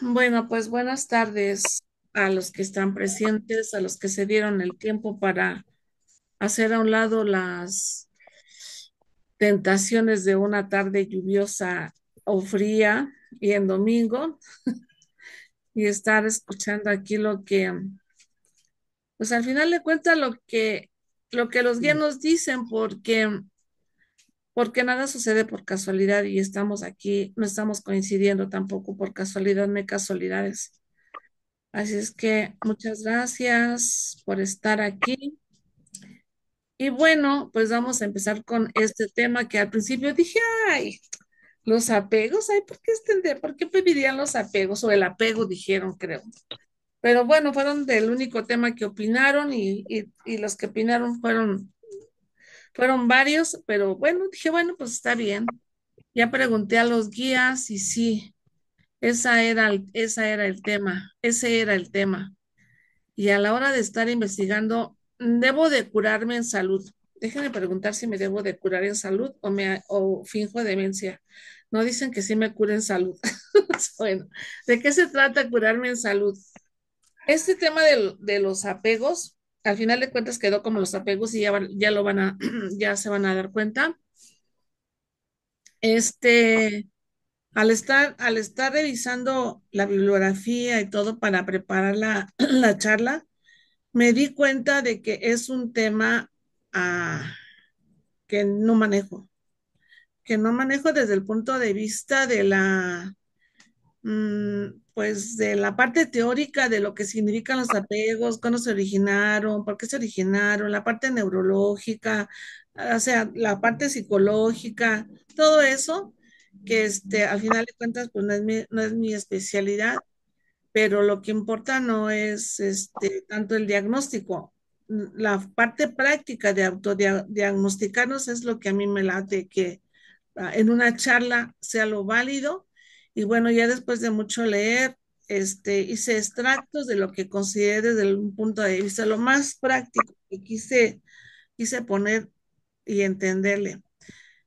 Bueno, pues buenas tardes a los que están presentes, a los que se dieron el tiempo para hacer a un lado las tentaciones de una tarde lluviosa o fría y en domingo y estar escuchando aquí lo que, pues al final de cuentas lo que, lo que los guías nos dicen, porque porque nada sucede por casualidad y estamos aquí, no estamos coincidiendo tampoco por casualidad, no casualidades. Así es que muchas gracias por estar aquí. Y bueno, pues vamos a empezar con este tema que al principio dije, ay, los apegos, ay, ¿por qué, este, ¿por qué pedirían los apegos? O el apego, dijeron, creo. Pero bueno, fueron del único tema que opinaron y, y, y los que opinaron fueron fueron varios, pero bueno, dije, bueno, pues está bien. Ya pregunté a los guías y sí, esa era, esa era el tema, ese era el tema. Y a la hora de estar investigando, ¿debo de curarme en salud? Déjenme preguntar si me debo de curar en salud o, me, o finjo demencia. No dicen que sí me cure en salud. bueno, ¿de qué se trata curarme en salud? Este tema de los apegos al final de cuentas quedó como los apegos y ya, ya lo van a, ya se van a dar cuenta. Este, al estar, al estar revisando la bibliografía y todo para preparar la, la charla, me di cuenta de que es un tema ah, que no manejo, que no manejo desde el punto de vista de la, pues de la parte teórica de lo que significan los apegos, cuándo se originaron, por qué se originaron, la parte neurológica, o sea, la parte psicológica, todo eso, que este, al final de cuentas, pues no es mi, no es mi especialidad, pero lo que importa no es este, tanto el diagnóstico, la parte práctica de autodiagnosticarnos es lo que a mí me late, que ah, en una charla sea lo válido y bueno, ya después de mucho leer, este, hice extractos de lo que consideré desde un punto de vista lo más práctico que quise, quise poner y entenderle.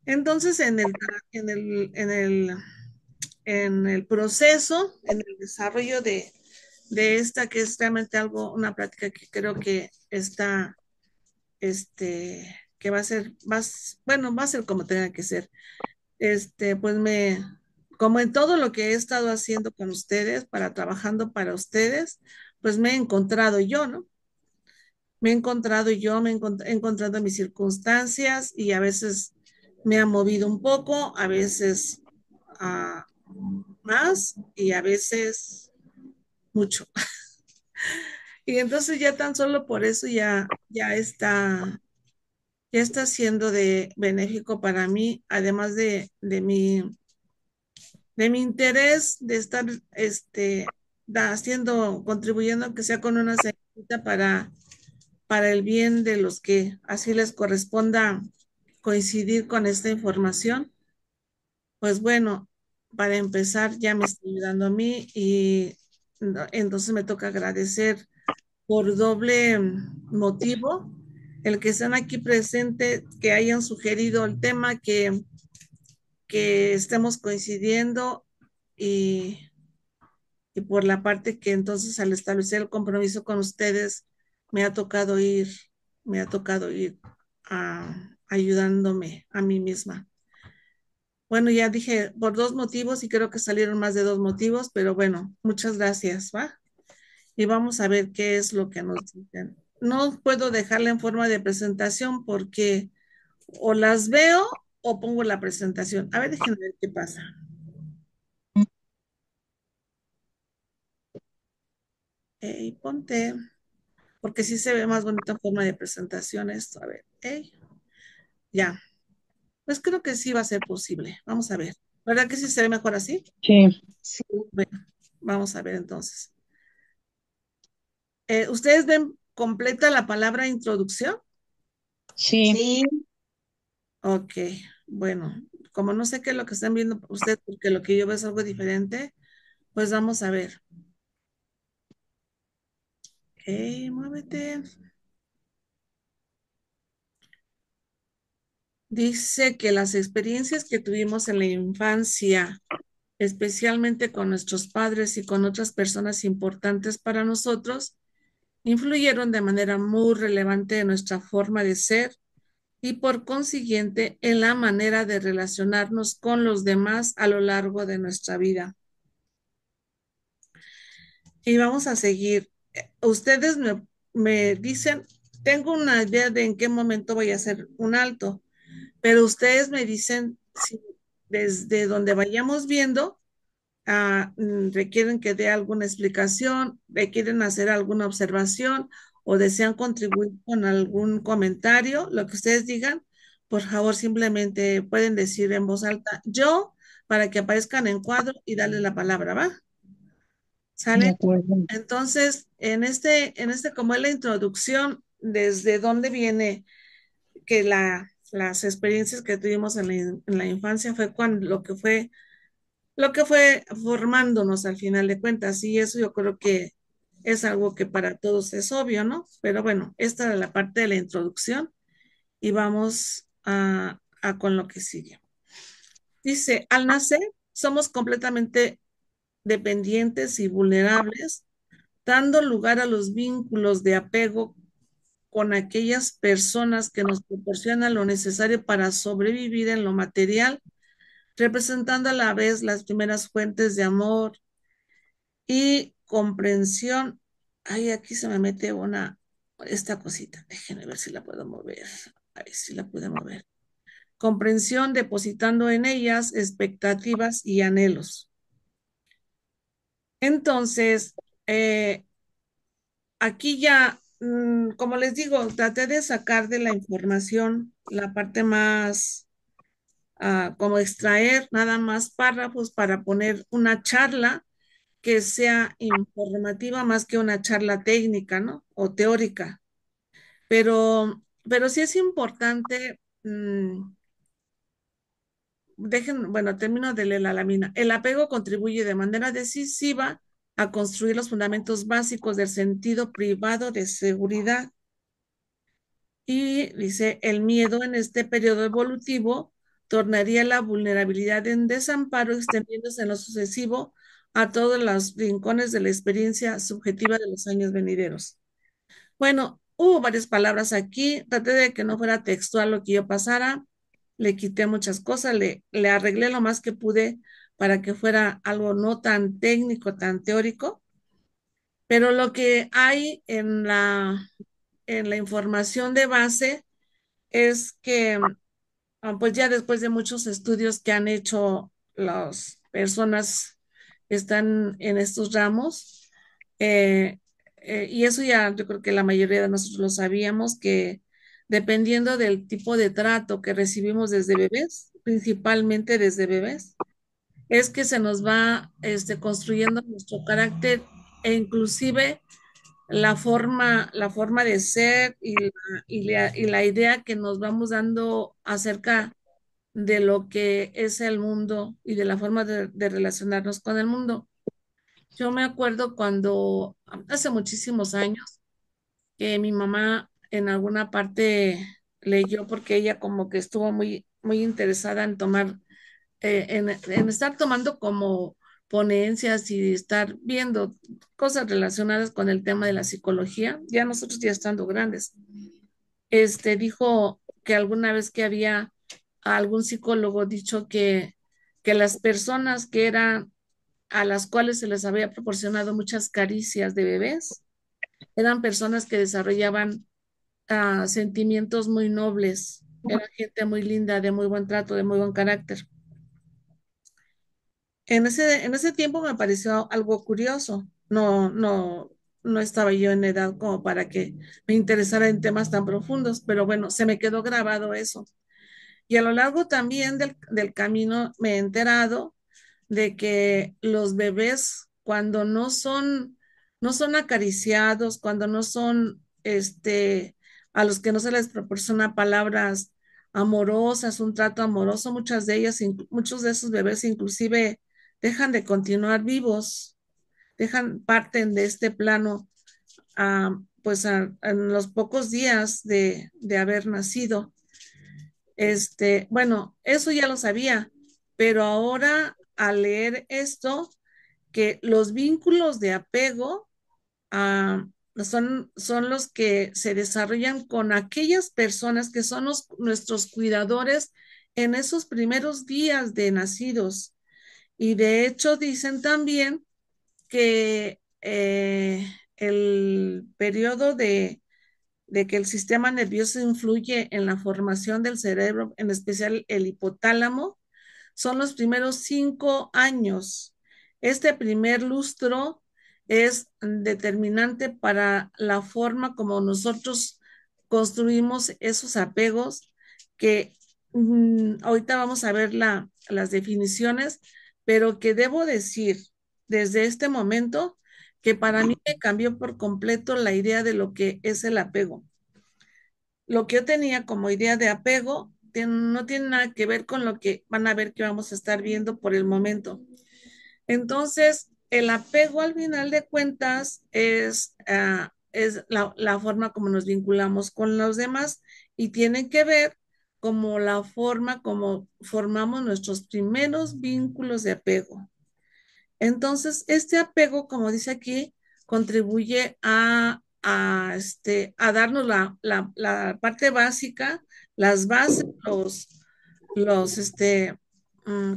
Entonces, en el, en el, en el, en el proceso, en el desarrollo de, de esta, que es realmente algo, una práctica que creo que está, este, que va a ser, más, bueno, va a ser como tenga que ser. Este, pues me, como en todo lo que he estado haciendo con ustedes, para trabajando para ustedes, pues me he encontrado yo, ¿no? Me he encontrado yo, me he, encontrado mis circunstancias y a veces me ha movido un poco, a veces uh, más y a veces mucho. y entonces ya tan solo por eso ya, ya está, ya está siendo de benéfico para mí, además de, de mi de mi interés de estar este, haciendo, contribuyendo, aunque sea con una semillita para, para el bien de los que así les corresponda coincidir con esta información. Pues bueno, para empezar ya me está ayudando a mí y entonces me toca agradecer por doble motivo el que están aquí presentes, que hayan sugerido el tema que que estemos coincidiendo y, y por la parte que entonces al establecer el compromiso con ustedes me ha tocado ir, me ha tocado ir a, ayudándome a mí misma. Bueno, ya dije por dos motivos y creo que salieron más de dos motivos, pero bueno, muchas gracias, ¿va? Y vamos a ver qué es lo que nos dicen. No puedo dejarla en forma de presentación porque o las veo o pongo la presentación. A ver, déjenme ver qué pasa. Hey, ponte, porque sí se ve más bonita en forma de presentación esto. A ver, hey. ya. Pues creo que sí va a ser posible. Vamos a ver. ¿Verdad que sí se ve mejor así? Sí. Sí. Bueno, vamos a ver entonces. Eh, ¿Ustedes ven completa la palabra introducción? Sí. sí. Ok, bueno, como no sé qué es lo que están viendo ustedes, porque lo que yo veo es algo diferente, pues vamos a ver. Ok, muévete. dice que las experiencias que tuvimos en la infancia, especialmente con nuestros padres y con otras personas importantes para nosotros, influyeron de manera muy relevante en nuestra forma de ser y por consiguiente en la manera de relacionarnos con los demás a lo largo de nuestra vida. Y vamos a seguir. Ustedes me, me dicen, tengo una idea de en qué momento voy a hacer un alto, pero ustedes me dicen si desde donde vayamos viendo mm, requieren que dé alguna explicación, requieren hacer alguna observación o desean contribuir con algún comentario, lo que ustedes digan, por favor simplemente pueden decir en voz alta yo para que aparezcan en cuadro y darle la palabra, ¿va? ¿Sale? Entonces, en este, en este, como es la introducción, desde dónde viene que la, las experiencias que tuvimos en la, en la infancia fue cuando lo que fue, lo que fue formándonos al final de cuentas, y eso yo creo que es algo que para todos es obvio, ¿no? Pero bueno, esta era la parte de la introducción y vamos a, a con lo que sigue. Dice, al nacer somos completamente dependientes y vulnerables, dando lugar a los vínculos de apego con aquellas personas que nos proporcionan lo necesario para sobrevivir en lo material, representando a la vez las primeras fuentes de amor y comprensión. Ay, aquí se me mete una, esta cosita. Déjenme ver si la puedo mover. Ay, si la puedo mover. Comprensión depositando en ellas expectativas y anhelos. Entonces, eh, aquí ya, mm, como les digo, traté de sacar de la información la parte más, uh, como extraer nada más párrafos para poner una charla que sea informativa más que una charla técnica, ¿no? O teórica. Pero, pero sí es importante, mmm, dejen, bueno, termino de leer la lámina. El apego contribuye de manera decisiva a construir los fundamentos básicos del sentido privado de seguridad. Y dice, el miedo en este periodo evolutivo tornaría la vulnerabilidad en desamparo extendiéndose en lo sucesivo a todos los rincones de la experiencia subjetiva de los años venideros. Bueno, hubo varias palabras aquí, traté de que no fuera textual lo que yo pasara, le quité muchas cosas, le, arreglé lo más que pude para que fuera algo no tan técnico, tan teórico, pero lo que hay en la, en la información de base es que, ah, pues ya después de muchos estudios que han hecho las personas están en estos ramos, eh, eh, y eso ya yo creo que la mayoría de nosotros lo sabíamos, que dependiendo del tipo de trato que recibimos desde bebés, principalmente desde bebés, es que se nos va este, construyendo nuestro carácter e inclusive la forma, la forma de ser y la, y, la, y la idea que nos vamos dando acerca de lo que es el mundo y de la forma de, relacionarnos con el mundo. Yo me acuerdo cuando hace muchísimos años que mi mamá en alguna parte leyó porque ella como que estuvo muy, muy interesada en tomar, eh, en, en, estar tomando como ponencias y estar viendo cosas relacionadas con el tema de la psicología, ya nosotros ya estando grandes. Este dijo que alguna vez que había algún psicólogo dicho que, que las personas que eran a las cuales se les había proporcionado muchas caricias de bebés, eran personas que desarrollaban uh, sentimientos muy nobles, era gente muy linda, de muy buen trato, de muy buen carácter. En ese, en ese tiempo me pareció algo curioso. No, no, no estaba yo en edad como para que me interesara en temas tan profundos, pero bueno, se me quedó grabado eso. Y a lo largo también del, del camino me he enterado de que los bebés cuando no son, no son acariciados, cuando no son, este, a los que no se les proporciona palabras amorosas, un trato amoroso, muchas de ellas, muchos de esos bebés inclusive dejan de continuar vivos, dejan, parten de este plano, uh, pues en los pocos días de, de haber nacido. Este, bueno, eso ya lo sabía, pero ahora al leer esto, que los vínculos de apego ah, son, son los que se desarrollan con aquellas personas que son nuestros cuidadores en esos primeros días de nacidos. Y de hecho dicen también que eh, el periodo de, de que el sistema nervioso influye en la formación del cerebro, en especial el hipotálamo, son los primeros cinco años. Este primer lustro es determinante para la forma como nosotros construimos esos apegos que mm, ahorita vamos a ver la, las definiciones, pero que debo decir desde este momento que para mí me cambió por completo la idea de lo que es el apego. Lo que yo tenía como idea de apego no tiene nada que ver con lo que van a ver que vamos a estar viendo por el momento. Entonces, el apego al final de cuentas es, es la, la, forma como nos vinculamos con los demás y tiene que ver como la forma como formamos nuestros primeros vínculos de apego. Entonces, este apego, como dice aquí, contribuye a, a, este, a darnos la, la, la, parte básica, las bases, los, los este,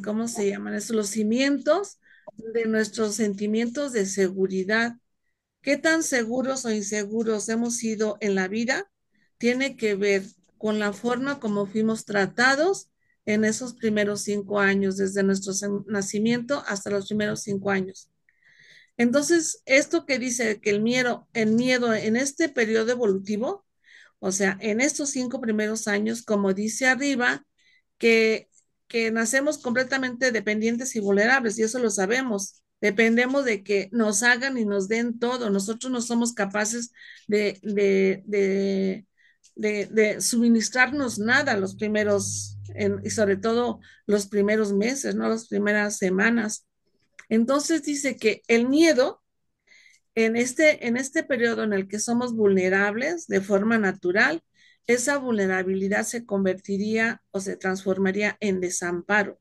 ¿cómo se llaman eso? Los cimientos de nuestros sentimientos de seguridad. ¿Qué tan seguros o inseguros hemos sido en la vida? Tiene que ver con la forma como fuimos tratados en esos primeros cinco años, desde nuestro nacimiento hasta los primeros cinco años. Entonces, esto que dice que el miedo, el miedo en este periodo evolutivo, o sea, en estos cinco primeros años, como dice arriba, que, que nacemos completamente dependientes y vulnerables, y eso lo sabemos. Dependemos de que nos hagan y nos den todo. Nosotros no somos capaces de, de, de, de, suministrarnos nada los primeros, y sobre todo los primeros meses, ¿no? Las primeras semanas. Entonces dice que el miedo en este, en este periodo en el que somos vulnerables de forma natural, esa vulnerabilidad se convertiría o se transformaría en desamparo.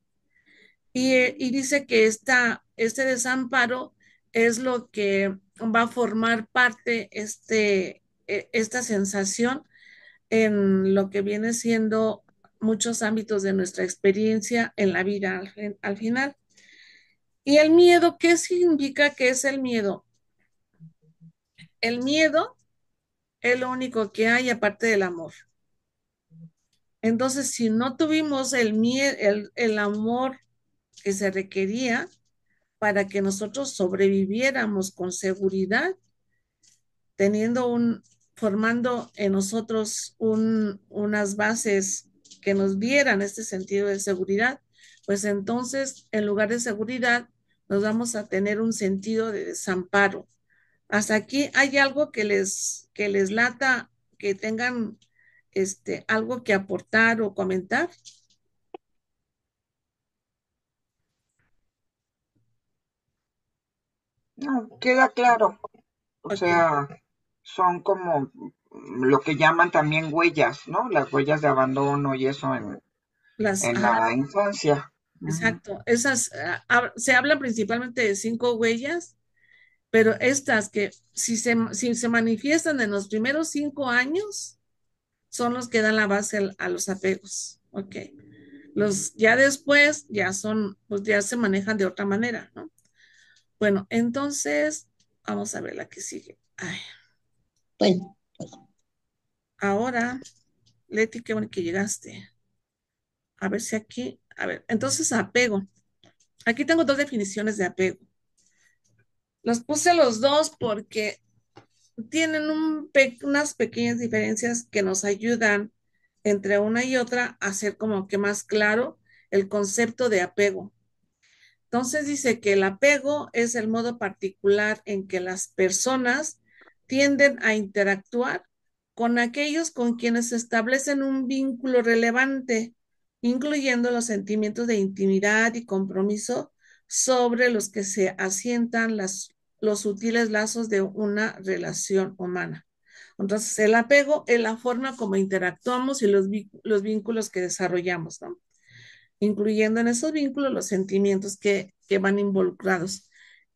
Y, y dice que esta, este desamparo es lo que va a formar parte, este, esta sensación en lo que viene siendo muchos ámbitos de nuestra experiencia en la vida al, al final. ¿Y el miedo? ¿Qué significa que es el miedo? El miedo es lo único que hay aparte del amor. Entonces, si no tuvimos el, el, el amor que se requería para que nosotros sobreviviéramos con seguridad, teniendo un, formando en nosotros un, unas bases que nos dieran este sentido de seguridad, pues entonces en lugar de seguridad nos vamos a tener un sentido de desamparo. Hasta aquí hay algo que les, que les lata, que tengan este, algo que aportar o comentar. No, queda claro. O okay. sea, son como lo que llaman también huellas, ¿no? Las huellas de abandono y eso en, Las, en la infancia. Exacto. Esas uh, se habla principalmente de cinco huellas, pero estas que si se, si se manifiestan en los primeros cinco años, son los que dan la base a, a los apegos. Ok. Los ya después ya son, pues ya se manejan de otra manera, ¿no? Bueno, entonces, vamos a ver la que sigue. Ay. Bueno. Ahora, Leti, qué bueno que llegaste. A ver si aquí, a ver, entonces apego. Aquí tengo dos definiciones de apego. Los puse los dos porque tienen un unas pequeñas diferencias que nos ayudan entre una y otra a hacer como que más claro el concepto de apego. Entonces dice que el apego es el modo particular en que las personas tienden a interactuar con aquellos con quienes establecen un vínculo relevante, incluyendo los sentimientos de intimidad y compromiso sobre los que se asientan las, los sutiles lazos de una relación humana. Entonces, el apego es la forma como interactuamos y los, los vínculos que desarrollamos, ¿no? Incluyendo en esos vínculos los sentimientos que, que van involucrados.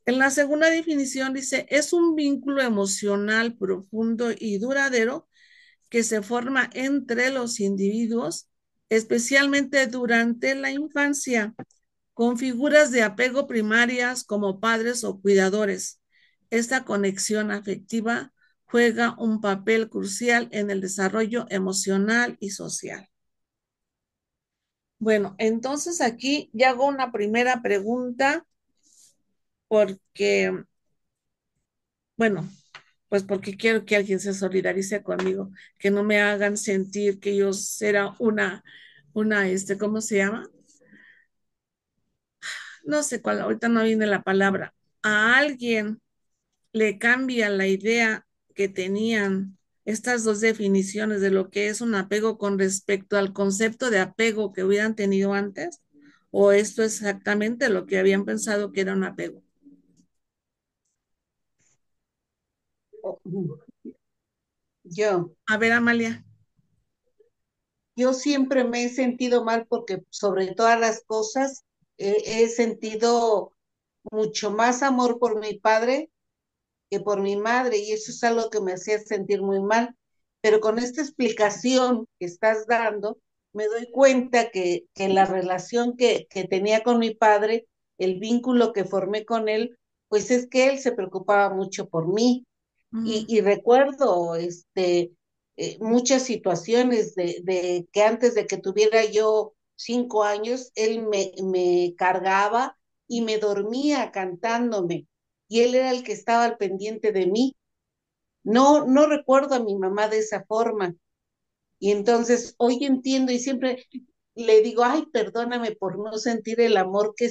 En la segunda definición dice, es un vínculo emocional profundo y duradero que se forma entre los individuos, especialmente durante la infancia, con figuras de apego primarias como padres o cuidadores. Esta conexión afectiva juega un papel crucial en el desarrollo emocional y social. Bueno, entonces aquí ya hago una primera pregunta porque, bueno, pues porque quiero que alguien se solidarice conmigo, que no me hagan sentir que yo será una, una, este, ¿cómo se llama? No sé cuál, ahorita no viene la palabra. A alguien le cambia la idea que tenían estas dos definiciones de lo que es un apego con respecto al concepto de apego que hubieran tenido antes, o esto es exactamente lo que habían pensado que era un apego. Yo. A ver, Amalia. Yo siempre me he sentido mal porque sobre todas las cosas he sentido mucho más amor por mi padre que por mi madre y eso es algo que me hacía sentir muy mal. Pero con esta explicación que estás dando, me doy cuenta que, que la relación que, que tenía con mi padre, el vínculo que formé con él, pues es que él se preocupaba mucho por mí. Y, y, recuerdo este, eh, muchas situaciones de, de, que antes de que tuviera yo cinco años, él me, me cargaba y me dormía cantándome y él era el que estaba al pendiente de mí. No, no recuerdo a mi mamá de esa forma. Y entonces hoy entiendo y siempre le digo, ay, perdóname por no sentir el amor que,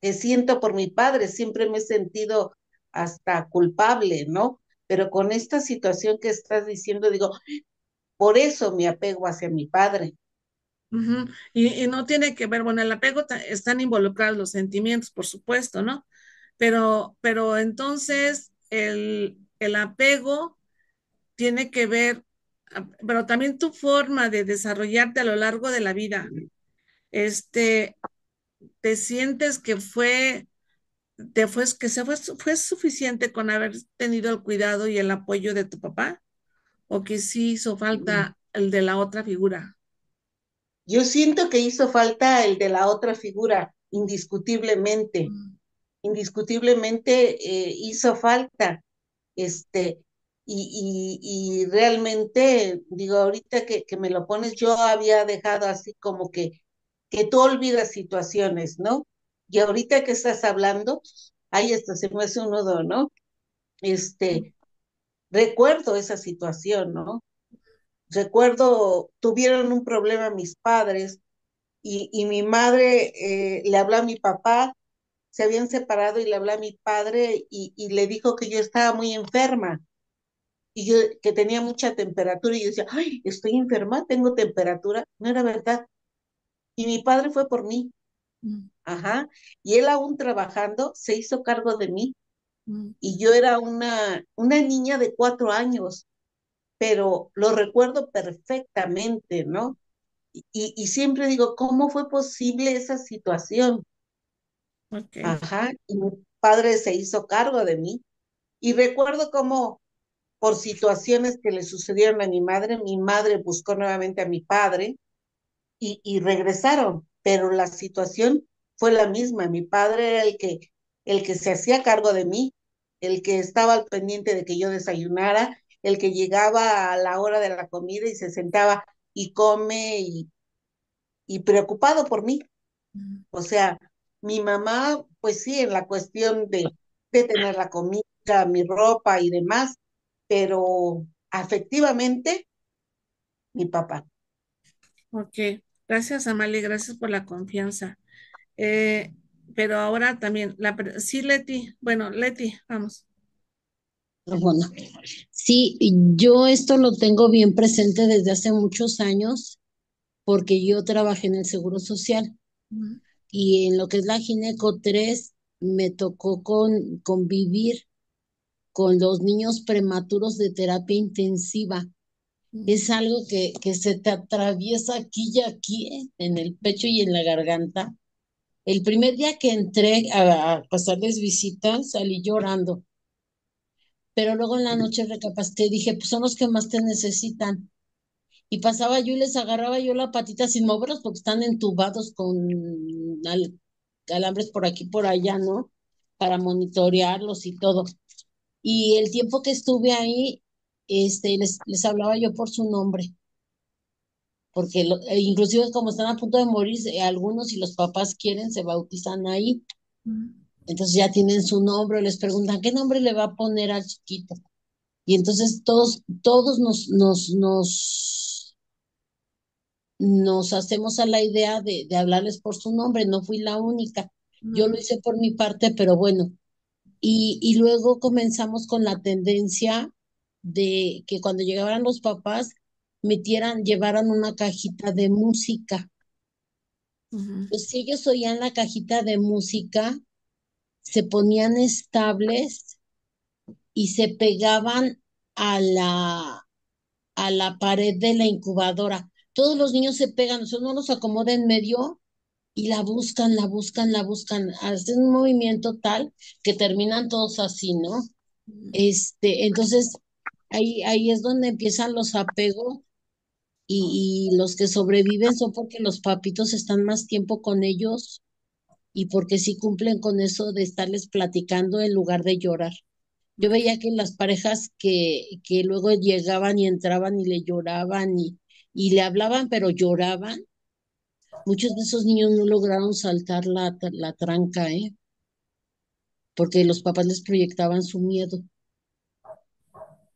que siento por mi padre. Siempre me he sentido hasta culpable, ¿no? Pero con esta situación que estás diciendo, digo, por eso me apego hacia mi padre. Uh -huh. y, y, no tiene que ver, bueno, el apego están involucrados los sentimientos, por supuesto, ¿no? Pero, pero entonces el, el apego tiene que ver, pero también tu forma de desarrollarte a lo largo de la vida. Este, te sientes que fue, te fue, que se fue, fue suficiente con haber tenido el cuidado y el apoyo de tu papá, o que sí hizo falta el de la otra figura. Yo siento que hizo falta el de la otra figura, indiscutiblemente. Mm indiscutiblemente eh, hizo falta. Este, y, y, y, realmente, digo, ahorita que, que, me lo pones, yo había dejado así como que, que tú olvidas situaciones, ¿no? Y ahorita que estás hablando, ahí está, se me hace un nudo, ¿no? Este, recuerdo esa situación, ¿no? Recuerdo, tuvieron un problema mis padres y, y mi madre eh, le habló a mi papá se habían separado y le hablé a mi padre y, y, le dijo que yo estaba muy enferma y yo que tenía mucha temperatura y yo decía, ay, estoy enferma, tengo temperatura. No era verdad. Y mi padre fue por mí. Mm. Ajá. Y él aún trabajando se hizo cargo de mí. Mm. Y yo era una, una niña de cuatro años, pero lo recuerdo perfectamente, ¿no? Y, y siempre digo, ¿cómo fue posible esa situación? Okay. Ajá, y mi padre se hizo cargo de mí. Y recuerdo cómo, por situaciones que le sucedieron a mi madre, mi madre buscó nuevamente a mi padre y, y regresaron, pero la situación fue la misma. Mi padre era el que, el que se hacía cargo de mí, el que estaba al pendiente de que yo desayunara, el que llegaba a la hora de la comida y se sentaba y come y, y preocupado por mí. O sea, mi mamá, pues sí, en la cuestión de, de tener la comida, mi ropa y demás, pero afectivamente, mi papá. Ok, gracias Amalia, gracias por la confianza. Eh, pero ahora también, la, sí, Leti, bueno, Leti, vamos. Bueno, sí, yo esto lo tengo bien presente desde hace muchos años porque yo trabajé en el Seguro Social. Uh -huh y en lo que es la Gineco 3 me tocó con, convivir con los niños prematuros de terapia intensiva. Es algo que, que se te atraviesa aquí y aquí, en el pecho y en la garganta. El primer día que entré a, pasarles visitas, salí llorando. Pero luego en la noche recapacité, dije, pues son los que más te necesitan. Y pasaba yo y les agarraba yo la patita sin moverlos porque están entubados con alambres por aquí por allá, ¿no? Para monitorearlos y todo. Y el tiempo que estuve ahí, este, les, les hablaba yo por su nombre. Porque e inclusive como están a punto de morir, algunos y los papás quieren, se bautizan ahí. Entonces ya tienen su nombre, les preguntan, ¿qué nombre le va a poner al chiquito? Y entonces todos, todos nos, nos, nos, nos hacemos a la idea de, de hablarles por su nombre, no fui la única. Yo lo hice por mi parte, pero bueno. Y, y luego comenzamos con la tendencia de que cuando llegaban los papás, metieran, llevaran una cajita de música. Pues si ellos oían la cajita de música, se ponían estables y se pegaban a la, a la pared de la incubadora. Todos los niños se pegan, eso no los acomoda en medio y la buscan, la buscan, la buscan. Hacen un movimiento tal que terminan todos así, ¿no? Este, entonces, ahí, ahí es donde empiezan los apegos y, y, los que sobreviven son porque los papitos están más tiempo con ellos y porque sí cumplen con eso de estarles platicando en lugar de llorar. Yo veía que las parejas que, que luego llegaban y entraban y le lloraban y, y le hablaban, pero lloraban, muchos de esos niños no lograron saltar la, la tranca, ¿eh? porque los papás les proyectaban su miedo.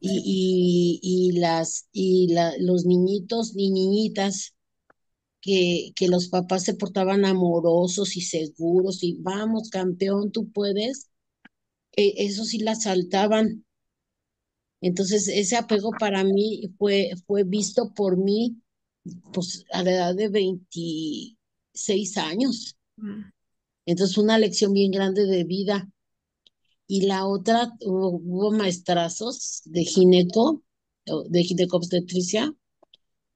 Y, y, y las, y la, los niñitos y niñitas que, que los papás se portaban amorosos y seguros y vamos, campeón, tú puedes, e, eso sí la saltaban. Entonces, ese apego para mí fue, fue visto por mí pues, a la edad de 26 años. Mm. Entonces, una lección bien grande de vida. Y la otra, hubo, hubo maestrazos de gineco, de ginecobstetricia,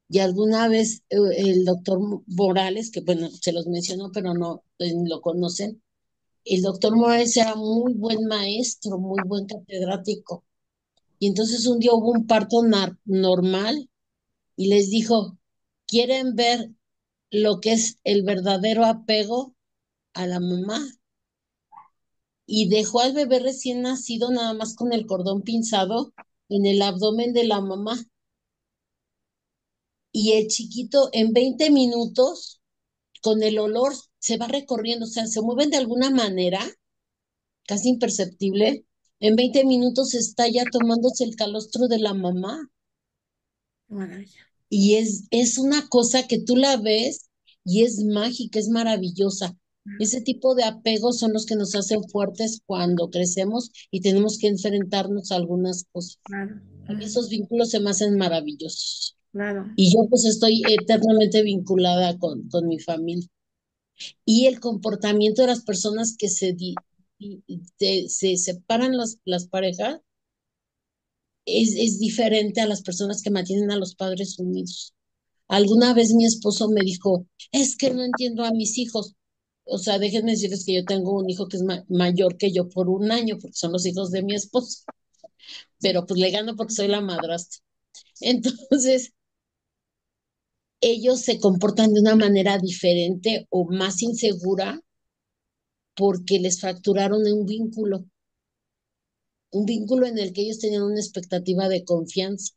y alguna vez eh, el doctor Morales, que bueno, se los mencionó, pero no eh, lo conocen, el doctor Morales era muy buen maestro, muy buen catedrático. Y entonces un día hubo un parto normal y les dijo, ¿quieren ver lo que es el verdadero apego a la mamá? Y dejó al bebé recién nacido nada más con el cordón pinzado en el abdomen de la mamá y el chiquito en 20 minutos con el olor se va recorriendo, o sea, se mueven de alguna manera, casi imperceptible. En 20 minutos está ya tomándose el calostro de la mamá. Maravilla. Y es, es una cosa que tú la ves y es mágica, es maravillosa. Ese tipo de apegos son los que nos hacen fuertes cuando crecemos y tenemos que enfrentarnos a algunas cosas. Claro. Esos vínculos se me hacen maravillosos. Y yo pues estoy eternamente vinculada con, con mi familia. Y el comportamiento de las personas que se, se separan las, las parejas es, es diferente a las personas que mantienen a los padres unidos. Alguna vez mi esposo me dijo, es que no entiendo a mis hijos. O sea, déjenme decirles que yo tengo un hijo que es mayor que yo por un año, porque son los hijos de mi esposo. Pero pues le gano porque soy la madrastra. Entonces, ellos se comportan de una manera diferente o más insegura porque les fracturaron un vínculo, un vínculo en el que ellos tenían una expectativa de confianza.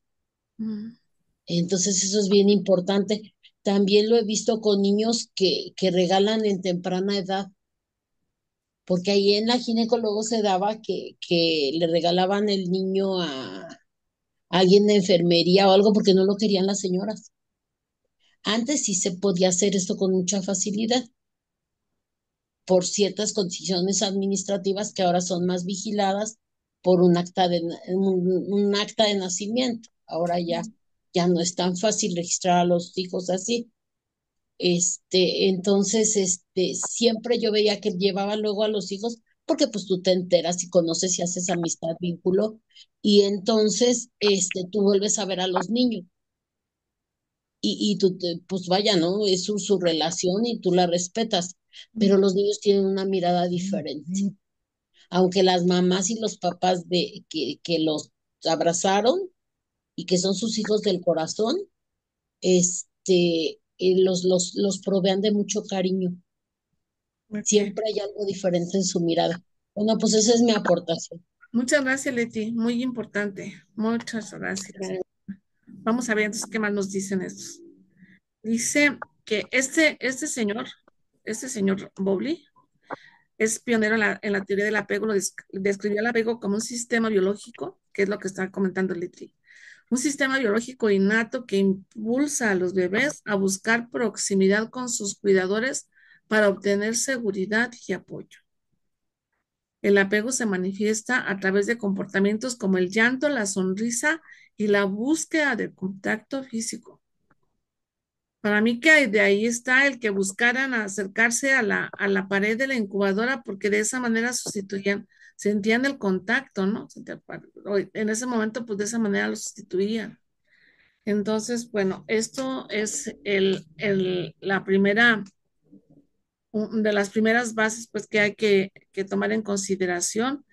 Mm. Entonces eso es bien importante. También lo he visto con niños que, que regalan en temprana edad, porque ahí en la ginecólogo se daba que, que le regalaban el niño a, a alguien de enfermería o algo porque no lo querían las señoras. Antes sí se podía hacer esto con mucha facilidad por ciertas condiciones administrativas que ahora son más vigiladas por un acta de, un, acta de nacimiento. Ahora ya, ya no es tan fácil registrar a los hijos así. Este, entonces, este, siempre yo veía que llevaban luego a los hijos porque pues tú te enteras y conoces y haces amistad, vínculo, y entonces este, tú vuelves a ver a los niños. Y, y tú, pues vaya, ¿no? Es su, su relación y tú la respetas, pero los niños tienen una mirada diferente. Aunque las mamás y los papás de, que, que los abrazaron y que son sus hijos del corazón, este, eh, los, los, los provean de mucho cariño. Siempre hay algo diferente en su mirada. Bueno, pues esa es mi aportación. Muchas gracias, Leti. Muy importante. Muchas gracias. Vamos a ver entonces qué más nos dicen estos. Dice que este, este señor, este señor Bobley, es pionero en la, en la teoría del apego, lo describió el apego como un sistema biológico, que es lo que está comentando Leti. Un sistema biológico innato que impulsa a los bebés a buscar proximidad con sus cuidadores para obtener seguridad y apoyo. El apego se manifiesta a través de comportamientos como el llanto, la sonrisa y la búsqueda de contacto físico. Para mí que de ahí está el que buscaran acercarse a la, a la pared de la incubadora porque de esa manera sustituían, sentían el contacto, ¿no? En ese momento, pues de esa manera lo sustituían. Entonces, bueno, esto es el, el, la primera de las primeras bases pues que hay que, que tomar en consideración.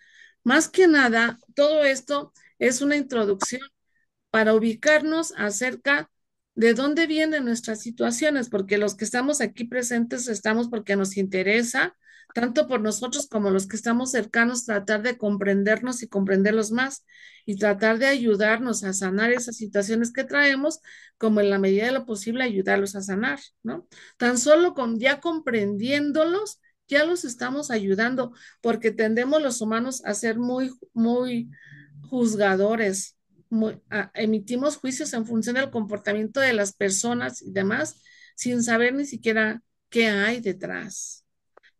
Más que nada, todo esto es una introducción para ubicarnos acerca de dónde vienen nuestras situaciones, porque los que estamos aquí presentes estamos porque nos interesa, tanto por nosotros como los que estamos cercanos, tratar de comprendernos y comprenderlos más y tratar de ayudarnos a sanar esas situaciones que traemos, como en la medida de lo posible ayudarlos a sanar, ¿no? Tan solo con ya comprendiéndolos, ya los estamos ayudando, porque tendemos los humanos a ser muy, muy juzgadores, emitimos juicios en función del comportamiento de las personas y demás, sin saber ni siquiera qué hay detrás.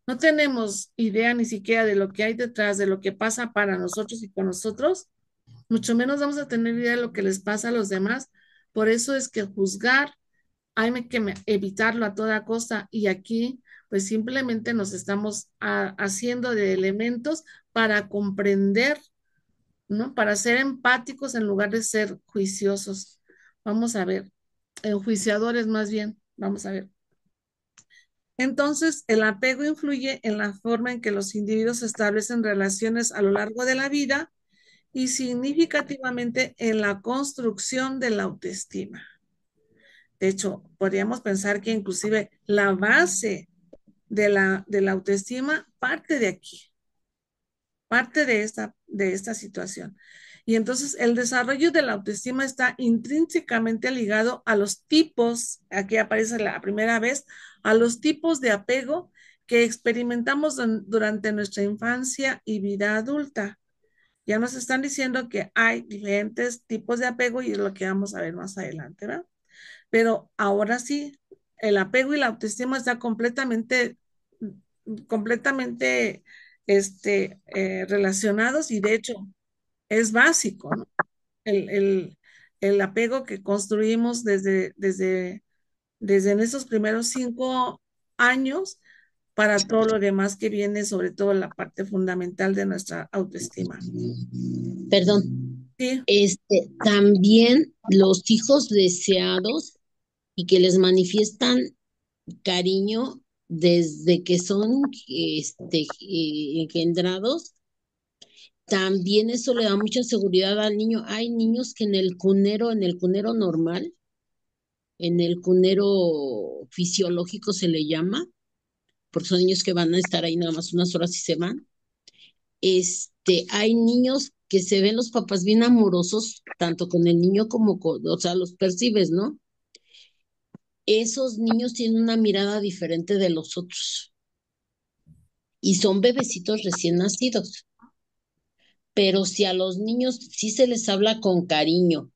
No tenemos idea ni siquiera de lo que hay detrás, de lo que pasa para nosotros y con nosotros, mucho menos vamos a tener idea de lo que les pasa a los demás. Por eso es que juzgar hay que evitarlo a toda costa y aquí pues simplemente nos estamos haciendo de elementos para comprender ¿no? Para ser empáticos en lugar de ser juiciosos. Vamos a ver, enjuiciadores más bien, vamos a ver. Entonces, el apego influye en la forma en que los individuos establecen relaciones a lo largo de la vida y significativamente en la construcción de la autoestima. De hecho, podríamos pensar que inclusive la base de la, de la autoestima parte de aquí, parte de esta, de esta situación. Y entonces el desarrollo de la autoestima está intrínsecamente ligado a los tipos, aquí aparece la primera vez, a los tipos de apego que experimentamos durante nuestra infancia y vida adulta. Ya nos están diciendo que hay diferentes tipos de apego y es lo que vamos a ver más adelante, ¿verdad? Pero ahora sí, el apego y la autoestima está completamente, completamente este, eh, relacionados y de hecho es básico, el, apego que construimos desde, desde, desde en esos primeros cinco años para todo lo demás que viene, sobre todo la parte fundamental de nuestra autoestima. Perdón. Este, también los hijos deseados y que les manifiestan cariño desde que son este, engendrados, también eso le da mucha seguridad al niño. Hay niños que en el cunero, en el cunero normal, en el cunero fisiológico se le llama, porque son niños que van a estar ahí nada más unas horas y se van. Este, hay niños que se ven los papás bien amorosos, tanto con el niño como con, o sea, los percibes, ¿no? esos niños tienen una mirada diferente de los otros. Y son bebecitos recién nacidos. Pero si a los niños sí se les habla con cariño,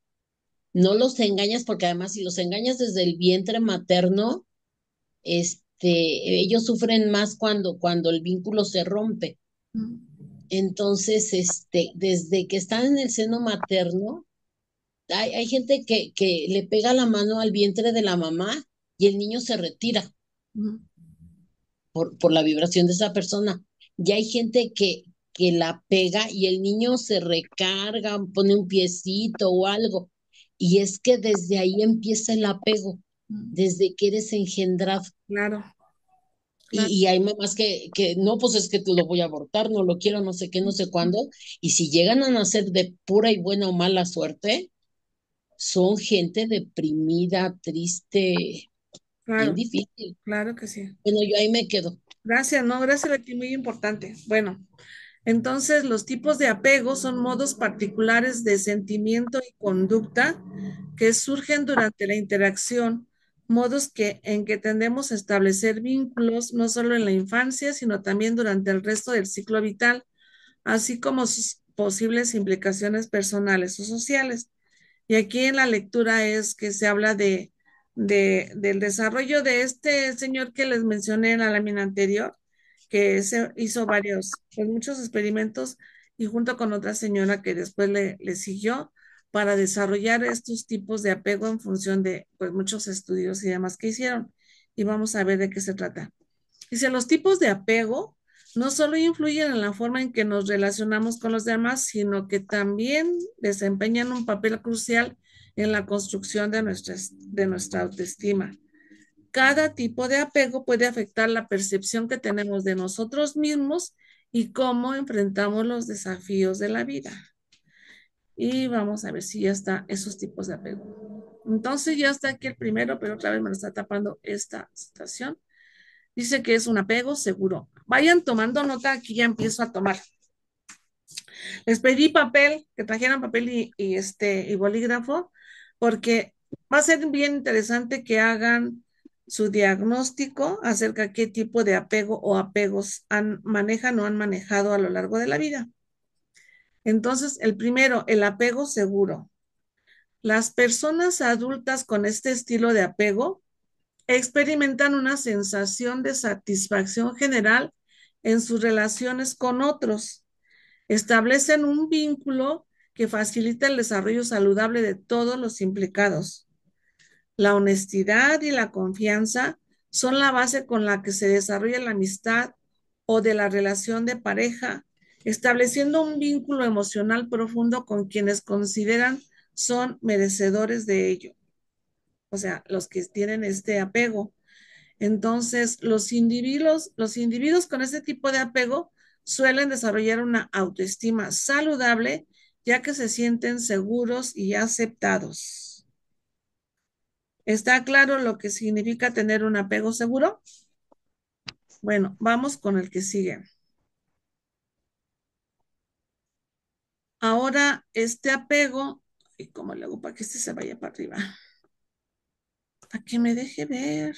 no los engañas, porque además si los engañas desde el vientre materno, este, ellos sufren más cuando, cuando el vínculo se rompe. Entonces, este, desde que están en el seno materno, hay, gente que, que, le pega la mano al vientre de la mamá y el niño se retira por, por la vibración de esa persona. ya hay gente que, que la pega y el niño se recarga, pone un piecito o algo. Y es que desde ahí empieza el apego, desde que eres engendrado. Claro. Y, hay mamás que, que no, pues es que tú lo voy a abortar, no lo quiero, no sé qué, no sé cuándo. Y si llegan a nacer de pura y buena o mala suerte, son gente deprimida, triste, claro, difícil. Claro que sí. Bueno, yo ahí me quedo. Gracias, no, gracias a ti, muy importante. Bueno, entonces los tipos de apego son modos particulares de sentimiento y conducta que surgen durante la interacción modos que, en que tendemos a establecer vínculos no solo en la infancia, sino también durante el resto del ciclo vital, así como sus posibles implicaciones personales o sociales. Y aquí en la lectura es que se habla de, de del desarrollo de este señor que les mencioné en la lámina anterior, que se hizo varios, pues muchos experimentos y junto con otra señora que después le, le siguió, para desarrollar estos tipos de apego en función de pues, muchos estudios y demás que hicieron. Y vamos a ver de qué se trata. Dice, los tipos de apego no solo influyen en la forma en que nos relacionamos con los demás, sino que también desempeñan un papel crucial en la construcción de nuestra, de nuestra autoestima. Cada tipo de apego puede afectar la percepción que tenemos de nosotros mismos y cómo enfrentamos los desafíos de la vida. Y vamos a ver si ya está esos tipos de apego. Entonces ya está aquí el primero, pero otra vez me lo está tapando esta situación. Dice que es un apego seguro. Vayan tomando nota, aquí ya empiezo a tomar. Les pedí papel, que trajeran papel y, este, y bolígrafo, porque va a ser bien interesante que hagan su diagnóstico acerca de qué tipo de apego o apegos han, manejan o han manejado a lo largo de la vida. Entonces, el primero, el apego seguro. Las personas adultas con este estilo de apego experimentan una sensación de satisfacción general en sus relaciones con otros. Establecen un vínculo que facilita el desarrollo saludable de todos los implicados. La honestidad y la confianza son la base con la que se desarrolla la amistad o de la relación de pareja estableciendo un vínculo emocional profundo con quienes consideran son merecedores de ello. O sea, los que tienen este apego. Entonces, los individuos, los individuos con este tipo de apego suelen desarrollar una autoestima saludable, ya que se sienten seguros y aceptados. ¿Está claro lo que significa tener un apego seguro? Bueno, vamos con el que sigue. Ahora, este apego, ¿y cómo le hago para que este se vaya para arriba? Para que me deje ver.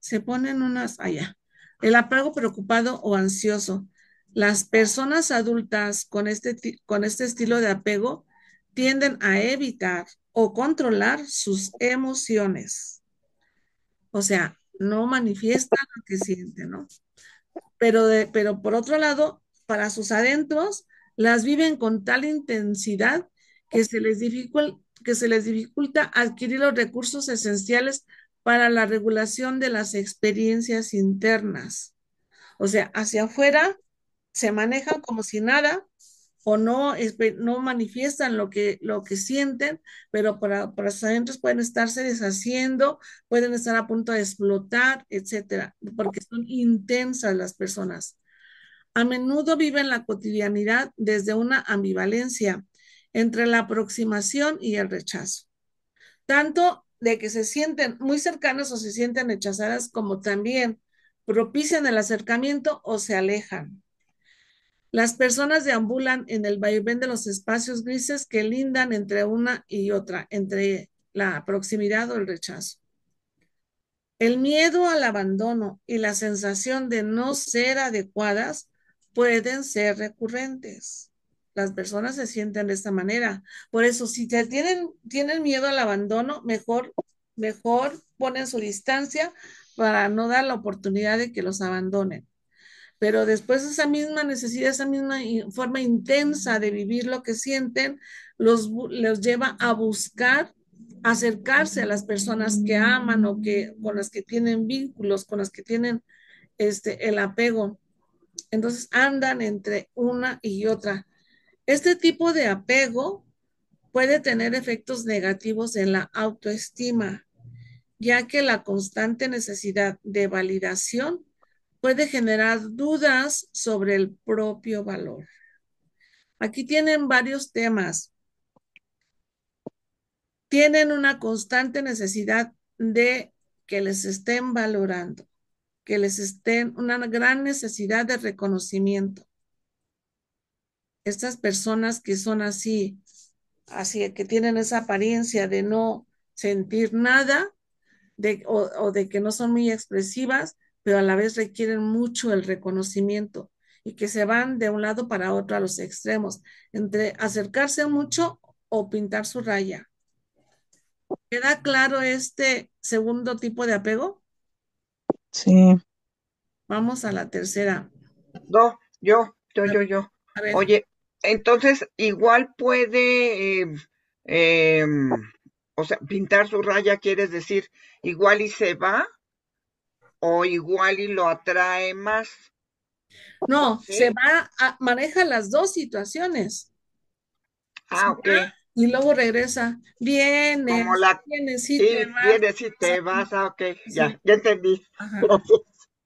Se ponen unas, allá. el apego preocupado o ansioso. Las personas adultas con este, con este estilo de apego tienden a evitar o controlar sus emociones. O sea, no manifiestan lo que sienten, ¿no? Pero, de, pero por otro lado, para sus adentros, las viven con tal intensidad que se les dificulta, que se les dificulta adquirir los recursos esenciales para la regulación de las experiencias internas. O sea, hacia afuera se manejan como si nada o no, no manifiestan lo que, lo que sienten, pero para, para pueden estarse deshaciendo, pueden estar a punto de explotar, etcétera, porque son intensas las personas a menudo viven la cotidianidad desde una ambivalencia entre la aproximación y el rechazo. Tanto de que se sienten muy cercanas o se sienten rechazadas como también propician el acercamiento o se alejan. Las personas deambulan en el vaivén de los espacios grises que lindan entre una y otra, entre la proximidad o el rechazo. El miedo al abandono y la sensación de no ser adecuadas pueden ser recurrentes. Las personas se sienten de esta manera. Por eso, si te tienen, tienen miedo al abandono, mejor, mejor ponen su distancia para no dar la oportunidad de que los abandonen. Pero después esa misma necesidad, esa misma forma intensa de vivir lo que sienten, los, los lleva a buscar acercarse a las personas que aman o que con las que tienen vínculos, con las que tienen este el apego Entonces andan entre una y otra. Este tipo de apego puede tener efectos negativos en la autoestima, ya que la constante necesidad de validación puede generar dudas sobre el propio valor. Aquí tienen varios temas. Tienen una constante necesidad de que les estén valorando, que les estén una gran necesidad de reconocimiento. Estas personas que son así, así que tienen esa apariencia de no sentir nada de, o, o de que no son muy expresivas, pero a la vez requieren mucho el reconocimiento y que se van de un lado para otro a los extremos, entre acercarse mucho o pintar su raya. ¿Queda claro este segundo tipo de apego? Sí. Vamos a la tercera. No, yo, yo, yo, yo. Oye, entonces igual puede, eh, em, o sea, pintar su raya, quieres decir, igual y se va o igual y lo atrae más. No, se va, a, maneja las dos situaciones. Ah, ok. Y luego regresa. Viene, Como la... viene, sí, sí te vas. Viene, sí, te vas. Ah, ok, ya, ya entendí. Ajá. Gracias.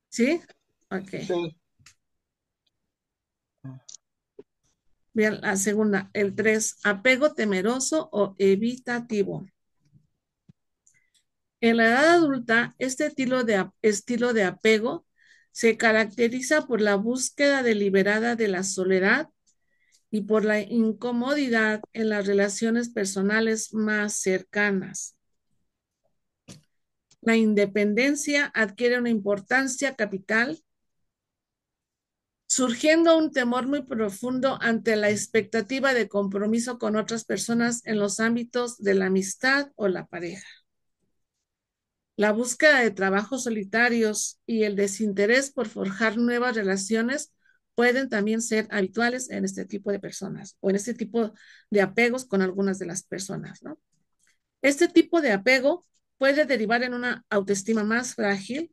¿Sí? Ok. Sí. Bien, la segunda, el tres, apego temeroso o evitativo. En la edad adulta, este estilo de, apego se caracteriza por la búsqueda deliberada de la soledad y por la incomodidad en las relaciones personales más cercanas. La independencia adquiere una importancia capital, surgiendo un temor muy profundo ante la expectativa de compromiso con otras personas en los ámbitos de la amistad o la pareja. La búsqueda de trabajos solitarios y el desinterés por forjar nuevas relaciones pueden también ser habituales en este tipo de personas o en este tipo de apegos con algunas de las personas, ¿no? Este tipo de apego puede derivar en una autoestima más frágil,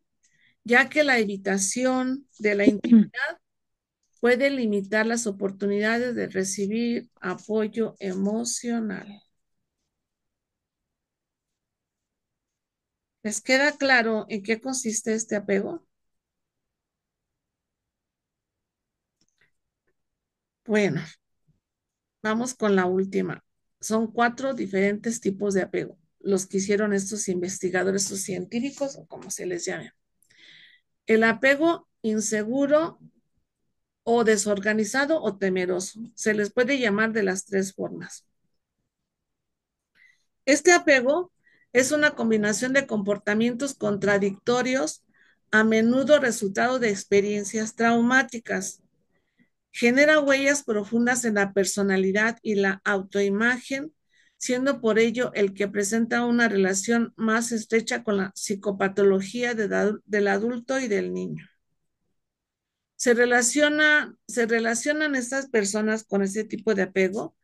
ya que la evitación de la intimidad puede limitar las oportunidades de recibir apoyo emocional. ¿Les queda claro en qué consiste este apego? Bueno, vamos con la última. Son cuatro diferentes tipos de apego, los que hicieron estos investigadores, estos científicos, o como se les llame. El apego inseguro o desorganizado o temeroso. Se les puede llamar de las tres formas. Este apego es una combinación de comportamientos contradictorios, a menudo resultado de experiencias traumáticas. Genera huellas profundas en la personalidad y la autoimagen, siendo por ello el que presenta una relación más estrecha con la psicopatología de, del adulto y del niño. Se, relaciona, se relacionan estas personas con ese tipo de apego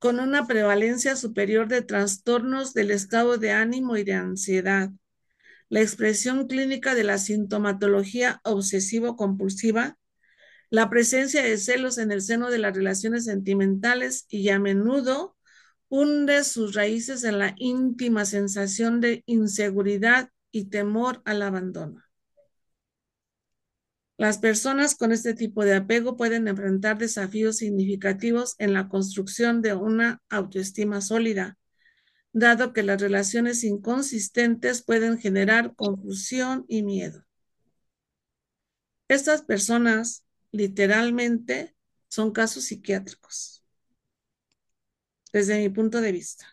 con una prevalencia superior de trastornos del estado de ánimo y de ansiedad. La expresión clínica de la sintomatología obsesivo-compulsiva, la presencia de celos en el seno de las relaciones sentimentales y a menudo hunde sus raíces en la íntima sensación de inseguridad y temor al abandono. Las personas con este tipo de apego pueden enfrentar desafíos significativos en la construcción de una autoestima sólida, dado que las relaciones inconsistentes pueden generar confusión y miedo. Estas personas literalmente son casos psiquiátricos, desde mi punto de vista.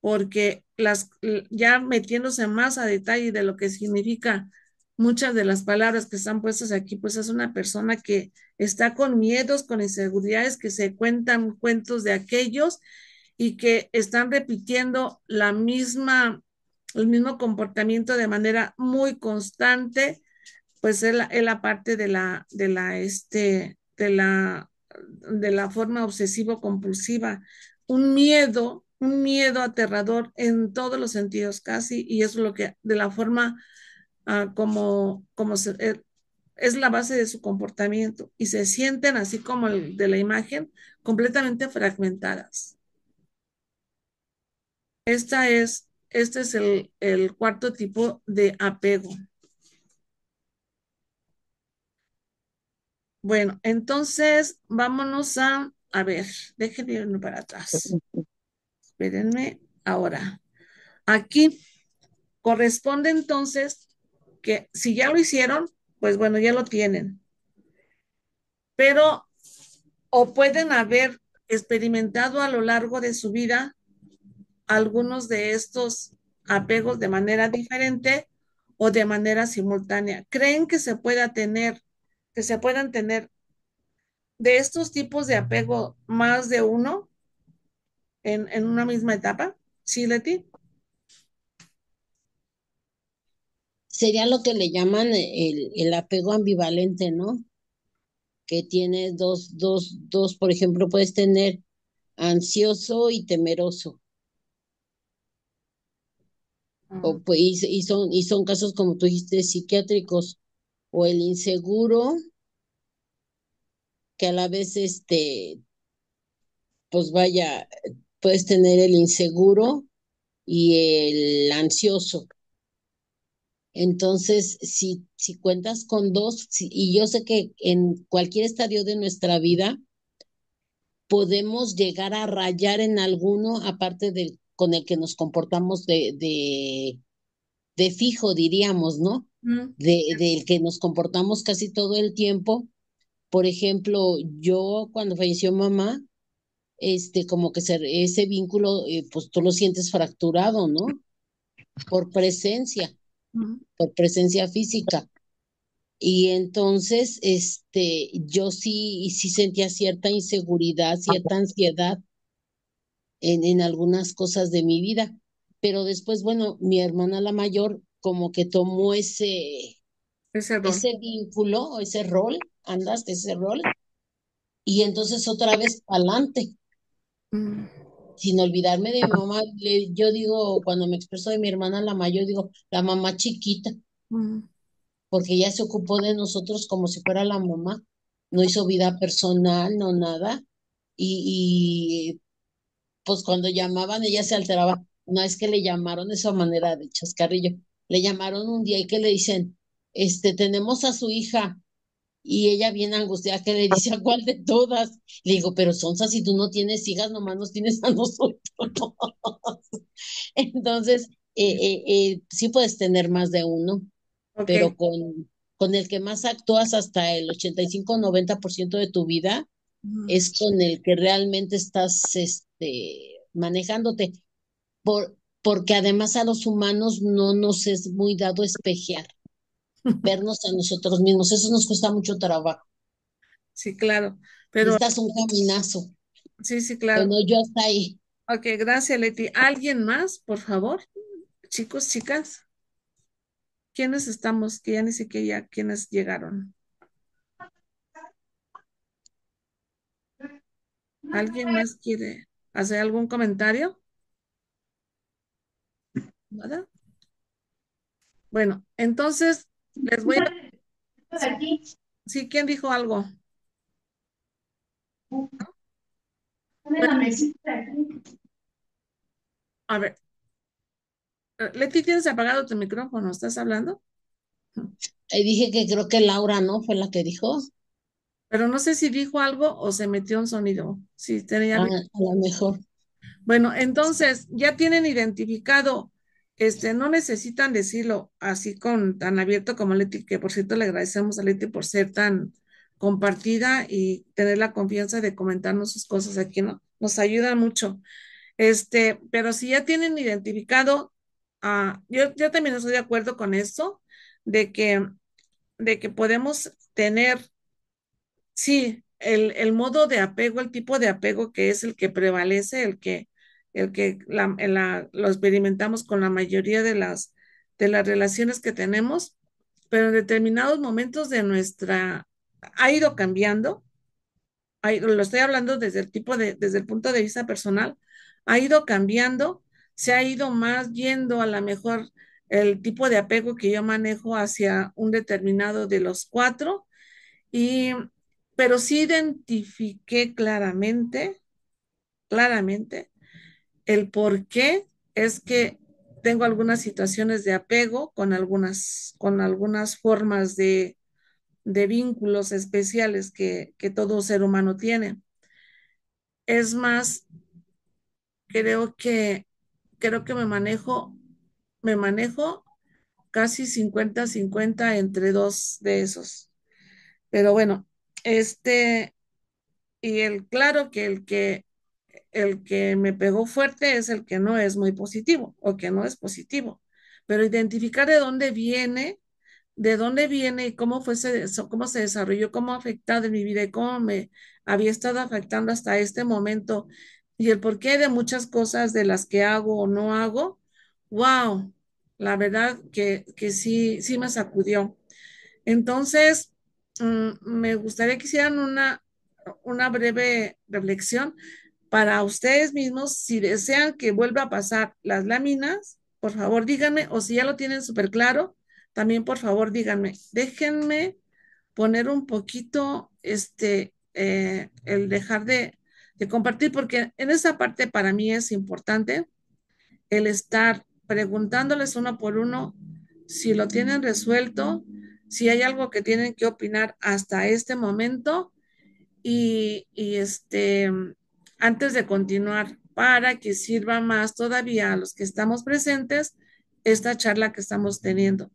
Porque las, ya metiéndose más a detalle de lo que significa muchas de las palabras que están puestas aquí, pues es una persona que está con miedos, con inseguridades, que se cuentan cuentos de aquellos y que están repitiendo la misma, el mismo comportamiento de manera muy constante, pues es la, es la parte de la, de la, este, de la, de la forma obsesivo-compulsiva, un miedo, un miedo aterrador en todos los sentidos casi, y es lo que, de la forma uh, como, como eh, es la base de su comportamiento y se sienten así como el de la imagen, completamente fragmentadas. Esta es, este es el, el cuarto tipo de apego. Bueno, entonces vámonos a, a ver, déjenme irme para atrás. Espérenme ahora. Aquí corresponde entonces que si ya lo hicieron, pues bueno, ya lo tienen. Pero o pueden haber experimentado a lo largo de su vida algunos de estos apegos de manera diferente o de manera simultánea. ¿Creen que se pueda tener, que se puedan tener de estos tipos de apego más de uno en, en una misma etapa? ¿Sí, Leti? Sería lo que le llaman el, el apego ambivalente, ¿no? Que tiene dos, dos, dos, por ejemplo, puedes tener ansioso y temeroso. O, pues, y, son, y son casos, como tú dijiste, psiquiátricos. O el inseguro, que a la vez, este, pues vaya, puedes tener el inseguro y el ansioso. Entonces, si, si cuentas con dos, y yo sé que en cualquier estadio de nuestra vida podemos llegar a rayar en alguno, aparte del con el que nos comportamos de, de, de fijo, diríamos, ¿no? De, del que nos comportamos casi todo el tiempo. Por ejemplo, yo cuando falleció mamá, este, como que ese vínculo, eh, pues tú lo sientes fracturado, ¿no? Por presencia, por presencia física. Y entonces, este, yo sí, sí sentía cierta inseguridad, cierta ansiedad en, en algunas cosas de mi vida. Pero después, bueno, mi hermana la mayor como que tomó ese, ese, ese vínculo, ese rol, andas de ese rol, y entonces otra vez adelante. Mm. Sin olvidarme de mi mamá, yo digo, cuando me expreso de mi hermana la mayor, digo, la mamá chiquita, mm. porque ella se ocupó de nosotros como si fuera la mamá, no hizo vida personal, no nada, y, y pues cuando llamaban ella se alteraba. No es que le llamaron de esa manera de chascarrillo, le llamaron un día y que le dicen, este, tenemos a su hija, y ella viene angustiada que le dice a cuál de todas. Le digo, pero Sonsa, si tú no tienes hijas, nomás nos tienes a nosotros. Entonces, eh, eh, eh, sí puedes tener más de uno, pero con, con el que más actúas hasta el 85-90% de tu vida es con el que realmente estás este, manejándote. Por, porque además a los humanos no nos es muy dado espejear vernos a nosotros mismos. Eso nos cuesta mucho trabajo. Sí, claro. Pero estás un caminazo. Sí, sí, claro. Bueno, yo hasta ahí. Ok, gracias, Leti. ¿Alguien más, por favor? Chicos, chicas. ¿Quiénes estamos? Que ya ni siquiera quiénes llegaron. ¿Alguien más quiere hacer algún comentario? ¿Nada? Bueno, entonces les voy a... Sí, ¿quién dijo algo? A ver. Leti, ¿tienes apagado tu micrófono? ¿Estás hablando? Ahí dije que creo que Laura, ¿no? Fue la que dijo. Pero no sé si dijo algo o se metió un sonido. Sí, tenía... Ah, a lo mejor. Bueno, entonces, ya tienen identificado este, no necesitan decirlo así con tan abierto como Leti, que por cierto le agradecemos a Leti por ser tan compartida y tener la confianza de comentarnos sus cosas aquí, ¿no? Nos ayuda mucho. Este, pero si ya tienen identificado, ah, yo, yo también estoy de acuerdo con esto, de que, de que podemos tener, sí, el, el modo de apego, el tipo de apego que es el que prevalece, el que el que la, lo experimentamos con la mayoría de las, de las relaciones que tenemos, pero en determinados momentos de nuestra, ha ido cambiando, lo estoy hablando desde el tipo de, desde el punto de vista personal, ha ido cambiando, se ha ido más yendo a lo mejor el tipo de apego que yo manejo hacia un determinado de los cuatro, y, pero sí identifiqué claramente, claramente, el por qué es que tengo algunas situaciones de apego con algunas, con algunas formas de, de vínculos especiales que, que todo ser humano tiene. Es más, creo que, creo que me manejo, me manejo casi 50-50 entre dos de esos. Pero bueno, este, y el claro que el que el que me pegó fuerte es el que no es muy positivo o que no es positivo. Pero identificar de dónde viene, de dónde viene y cómo fue cómo se desarrolló, cómo ha afectado en mi vida y cómo me había estado afectando hasta este momento y el porqué de muchas cosas de las que hago o no hago, wow, la verdad que, que sí, sí me sacudió. Entonces, mm, me gustaría que hicieran una, una breve reflexión para ustedes mismos, si desean que vuelva a pasar las láminas, por favor díganme, o si ya lo tienen súper claro, también por favor díganme, déjenme poner un poquito este, eh, el dejar de, de compartir, porque en esa parte para mí es importante el estar preguntándoles uno por uno si lo tienen resuelto, si hay algo que tienen que opinar hasta este momento y, y este antes de continuar, para que sirva más todavía a los que estamos presentes esta charla que estamos teniendo.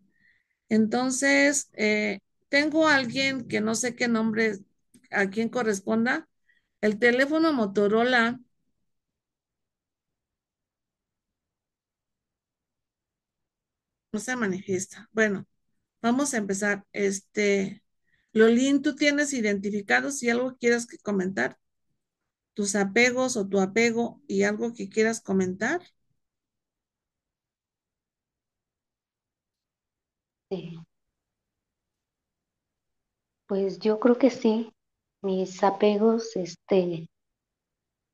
Entonces, eh, tengo a alguien que no sé qué nombre, a quién corresponda. El teléfono Motorola. No se manifiesta. Bueno, vamos a empezar. Este, Lolín, ¿tú tienes identificado si algo quieras comentar? Tus apegos o tu apego y algo que quieras comentar? Sí. Pues yo creo que sí. Mis apegos, este,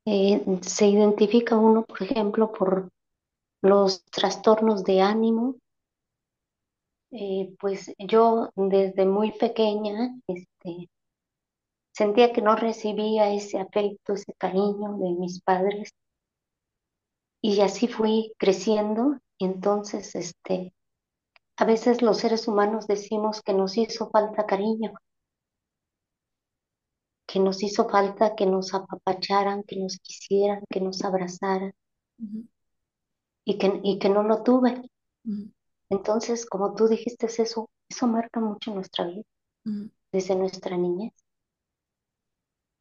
eh, se identifica uno, por ejemplo, por los trastornos de ánimo. Eh, pues yo desde muy pequeña, este, Sentía que no recibía ese afecto, ese cariño de mis padres. Y así fui creciendo. Y entonces, este, a veces los seres humanos decimos que nos hizo falta cariño, que nos hizo falta que nos apapacharan, que nos quisieran, que nos abrazaran. y, que, y que no lo tuve. Entonces, como tú dijiste eso, eso marca mucho nuestra vida, desde nuestra niñez.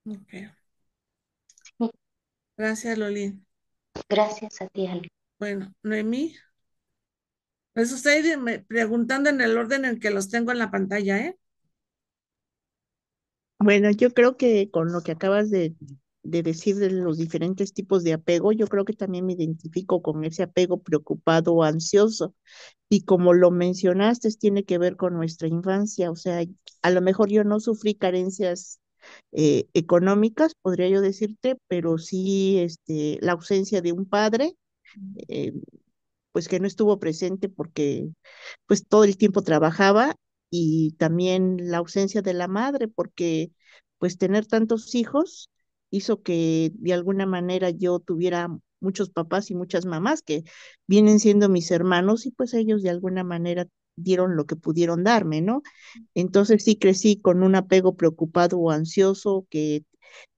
Ok. Gracias, Lolín. Gracias a ti, Ale. Bueno, Noemí. Eso estoy preguntando en el orden en que los tengo en la pantalla, ¿eh? Bueno, yo creo que con lo que acabas de, de decir de los diferentes tipos de apego, yo creo que también me identifico con ese apego preocupado o ansioso. Y como lo mencionaste, tiene que ver con nuestra infancia. O sea, a lo mejor yo no sufrí carencias eh, económicas, podría yo decirte, pero sí este, la ausencia de un padre, eh, pues que no estuvo presente porque pues todo el tiempo trabajaba y también la ausencia de la madre porque pues tener tantos hijos hizo que de alguna manera yo tuviera muchos papás y muchas mamás que vienen siendo mis hermanos y pues ellos de alguna manera dieron lo que pudieron darme, ¿no? Entonces sí crecí con un apego preocupado o ansioso que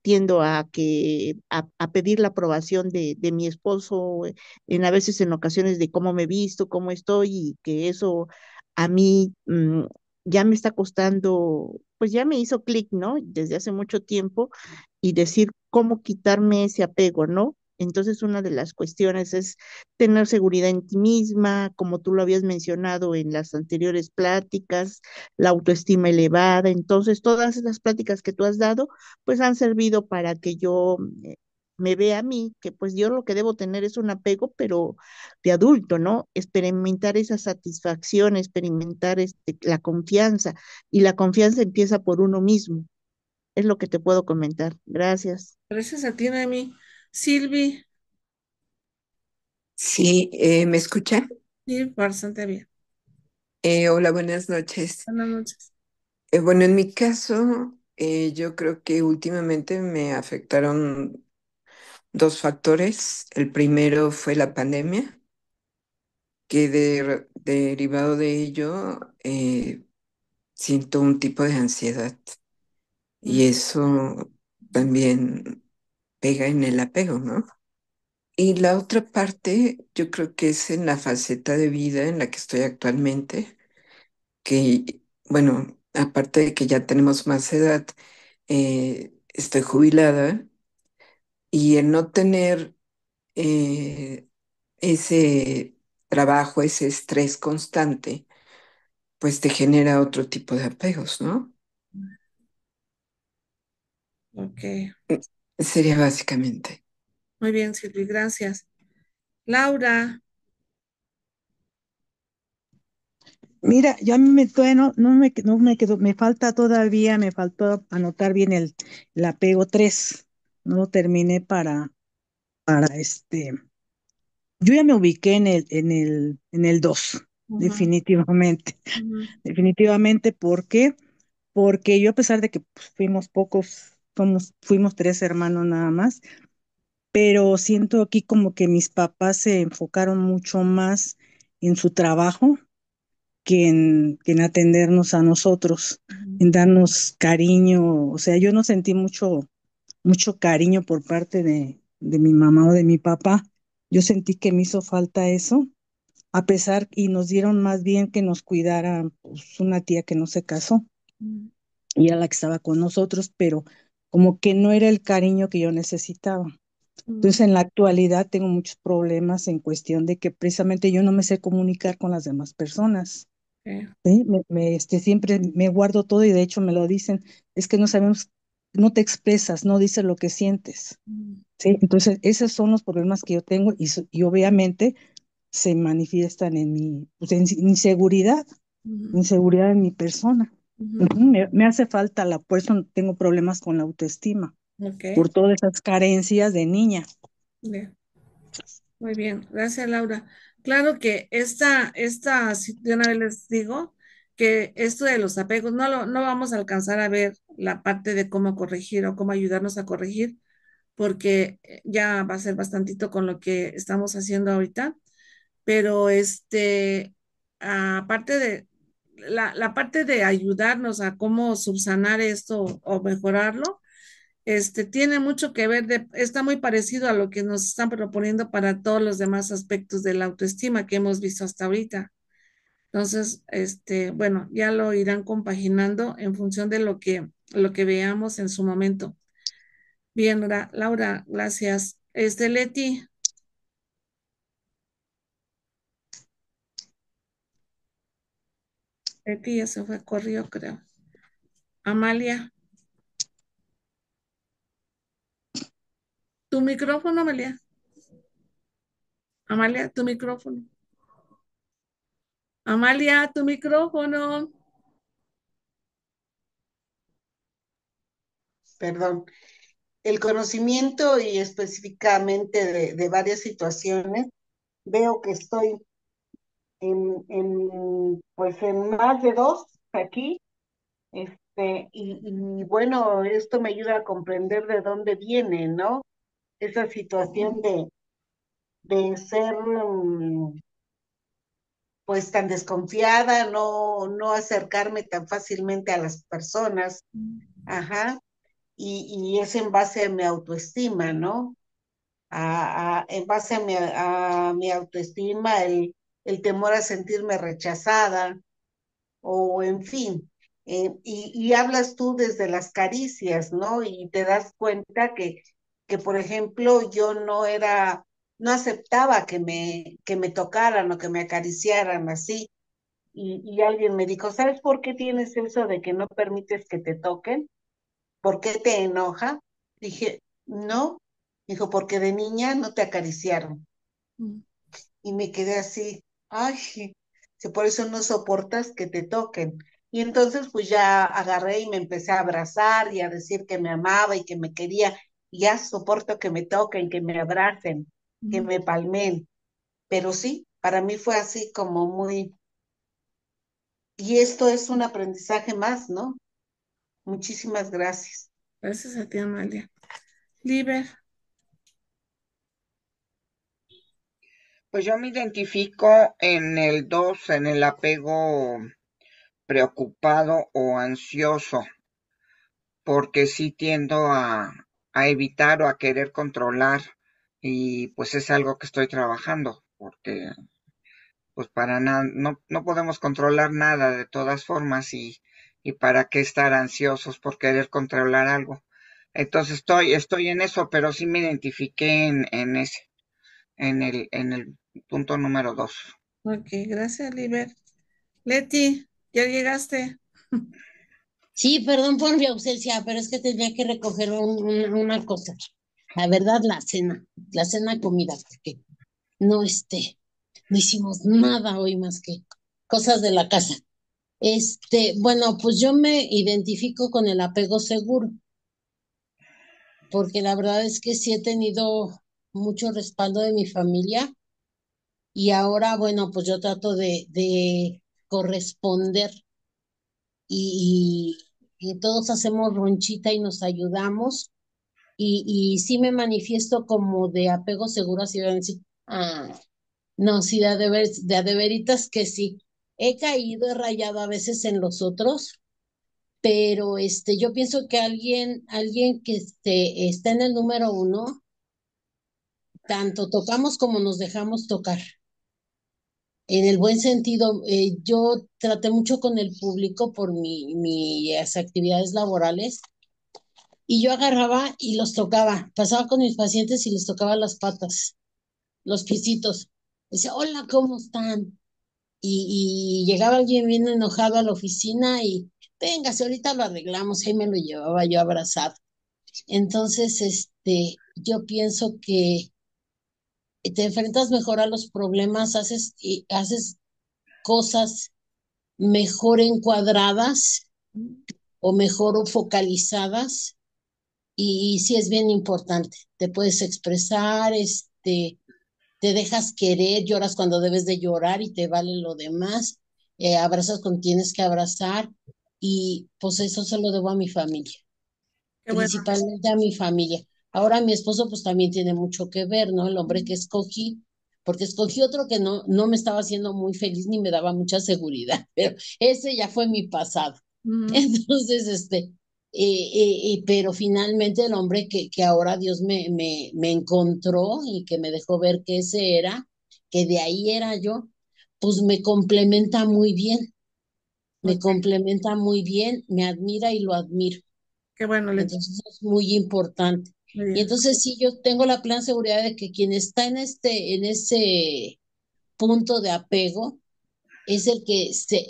tiendo a que a, pedir la aprobación de, de, mi esposo en a veces en ocasiones de cómo me he visto, cómo estoy y que eso a mí mm, ya me está costando, pues ya me hizo clic, ¿no? Desde hace mucho tiempo y decir cómo quitarme ese apego, ¿no? Entonces, una de las cuestiones es tener seguridad en ti misma, como tú lo habías mencionado en las anteriores pláticas, la autoestima elevada. Entonces, todas esas pláticas que tú has dado, pues han servido para que yo eh, me vea a mí, que pues yo lo que debo tener es un apego, pero de adulto, ¿no? Experimentar esa satisfacción, experimentar este, la confianza. Y la confianza empieza por uno mismo. Es lo que te puedo comentar. Gracias. Gracias a ti, Noemi. Silvi. Sí, eh, ¿me escucha? Sí, bastante bien. Eh, hola, buenas noches. Buenas noches. Eh, bueno, en mi caso, yo creo que últimamente me afectaron dos factores. El primero fue la pandemia, que de- derivado de ello siento un tipo de ansiedad y eso también pega en el apego, ¿no? Y la otra parte, yo creo que es en la faceta de vida en la que estoy actualmente, que, bueno, aparte de que ya tenemos más edad, eh, estoy jubilada y el no tener eh, ese trabajo, ese estrés constante, pues te genera otro tipo de apegos, ¿no? Ok. Sería básicamente. Muy bien, Silvi, gracias. Laura. Mira, ya a mí me no, no me, no me quedó, me falta todavía, me faltó anotar bien el, el apego 3. No lo terminé para, para este. Yo ya me ubiqué en el, en el, en el 2, definitivamente. Definitivamente, ¿por qué? Porque yo, a pesar de que pues, fuimos pocos, fuimos tres hermanos nada más, pero siento aquí como que mis papás se enfocaron mucho más en su trabajo que en, que en atendernos a nosotros, en darnos cariño. O sea, yo no sentí mucho, mucho cariño por parte de, de mi mamá o de mi papá. Yo sentí que me hizo falta eso, a pesar, y nos dieron más bien que nos cuidara pues, una tía que no se casó, y era la que estaba con nosotros, pero como que no era el cariño que yo necesitaba. Entonces, en la actualidad tengo muchos problemas en cuestión de que precisamente yo no me sé comunicar con las demás personas. ¿sí? Me, este, siempre me guardo todo y de hecho me lo dicen, es que no sabemos, no te expresas, no dices lo que sientes. ¿sí? Entonces, esos son los problemas que yo tengo y, y obviamente se manifiestan en mi pues, en inseguridad, inseguridad en mi persona. Me, me, hace falta la, por eso tengo problemas con la autoestima, okay. por todas esas carencias de niña. Bien. Muy bien, gracias Laura. Claro que esta, esta, de una vez les digo que esto de los apegos no lo, no vamos a alcanzar a ver la parte de cómo corregir o cómo ayudarnos a corregir, porque ya va a ser bastantito con lo que estamos haciendo ahorita, pero este, aparte de la, la parte de ayudarnos a cómo subsanar esto o mejorarlo, este, tiene mucho que ver, está muy parecido a lo que nos están proponiendo para todos los demás aspectos de la autoestima que hemos visto hasta ahorita. Entonces, este, bueno, ya lo irán compaginando en función de lo que, lo que veamos en su momento. Bien, Laura, gracias. Este, Leti. Ya se fue, corrió, creo. Amalia. Tu micrófono, Amalia. Amalia, tu micrófono. Amalia, tu micrófono. Perdón. El conocimiento y específicamente de varias situaciones, veo que estoy en, en, pues en más de dos aquí. Este, y, y bueno, esto me ayuda a comprender de dónde viene, ¿no? esa situación de, de ser pues tan desconfiada, no, no acercarme tan fácilmente a las personas, ajá, y, y es en base a mi autoestima, ¿no? A, a, en base a mi, a mi autoestima, el, el temor a sentirme rechazada, o en fin, eh, y, y hablas tú desde las caricias, ¿no? Y te das cuenta que que por ejemplo yo no era, no aceptaba que me, que me tocaran o que me acariciaran así. Y, y alguien me dijo, ¿sabes por qué tienes eso de que no permites que te toquen? ¿Por qué te enoja? Dije, no. Dijo, porque de niña no te acariciaron. Mm. Y me quedé así, ay, si por eso no soportas que te toquen. Y entonces pues ya agarré y me empecé a abrazar y a decir que me amaba y que me quería ya soporto que me toquen, que me abracen, que me palmen, pero sí, para mí fue así como muy... Y esto es un aprendizaje más, ¿no? Muchísimas gracias. Gracias a ti, Amalia. Liber. Pues yo me identifico en el 2, en el apego preocupado o ansioso, porque sí tiendo a, a evitar o a querer controlar y pues es algo que estoy trabajando, porque pues para nada, no, no podemos controlar nada de todas formas y, y para qué estar ansiosos por querer controlar algo. Entonces estoy, estoy en eso, pero sí me identifiqué en, en ese, en el, en el punto número dos. Ok, gracias, Liber. Leti, ¿ya llegaste? Sí, perdón por mi ausencia, pero es que tenía que recoger una cosa. La verdad, la cena, la cena comida, porque no, este, no hicimos nada hoy más que cosas de la casa. Este, bueno, pues yo me identifico con el apego seguro, porque la verdad es que sí he tenido mucho respaldo de mi familia y ahora, bueno, pues yo trato de, de corresponder y, y, todos hacemos ronchita y nos ayudamos y, y sí me manifiesto como de apego seguro, así van a decir, ah, no, sí, de, de, ver, de, de veritas que sí. He caído, he rayado a veces en los otros, pero este, yo pienso que alguien, alguien que este, está en el número uno, tanto tocamos como nos dejamos tocar. En el buen sentido, eh, yo traté mucho con el público por mi, mis actividades laborales y yo agarraba y los tocaba. Pasaba con mis pacientes y les tocaba las patas, los piecitos. Decía, hola, ¿cómo están? Y, y, llegaba alguien bien enojado a la oficina y, venga, si ahorita lo arreglamos, ahí me lo llevaba yo abrazado. Entonces, este, yo pienso que te enfrentas mejor a los problemas, haces, y haces cosas mejor encuadradas o mejor focalizadas y, y sí es bien importante. Te puedes expresar, este, te dejas querer, lloras cuando debes de llorar y te vale lo demás, eh, abrazas cuando tienes que abrazar y pues eso se lo debo a mi familia, principalmente a mi familia. Ahora mi esposo pues también tiene mucho que ver, ¿no? El hombre que escogí, porque escogí otro que no, no me estaba haciendo muy feliz ni me daba mucha seguridad, pero ese ya fue mi pasado. Entonces, este, eh, eh, pero finalmente el hombre que, que ahora Dios me, me, me encontró y que me dejó ver que ese era, que de ahí era yo, pues me complementa muy bien, me complementa muy bien, me admira y lo admiro. Qué bueno, Entonces es muy importante. Y entonces sí, yo tengo la plena seguridad de que quien está en este, en ese punto de apego es el que se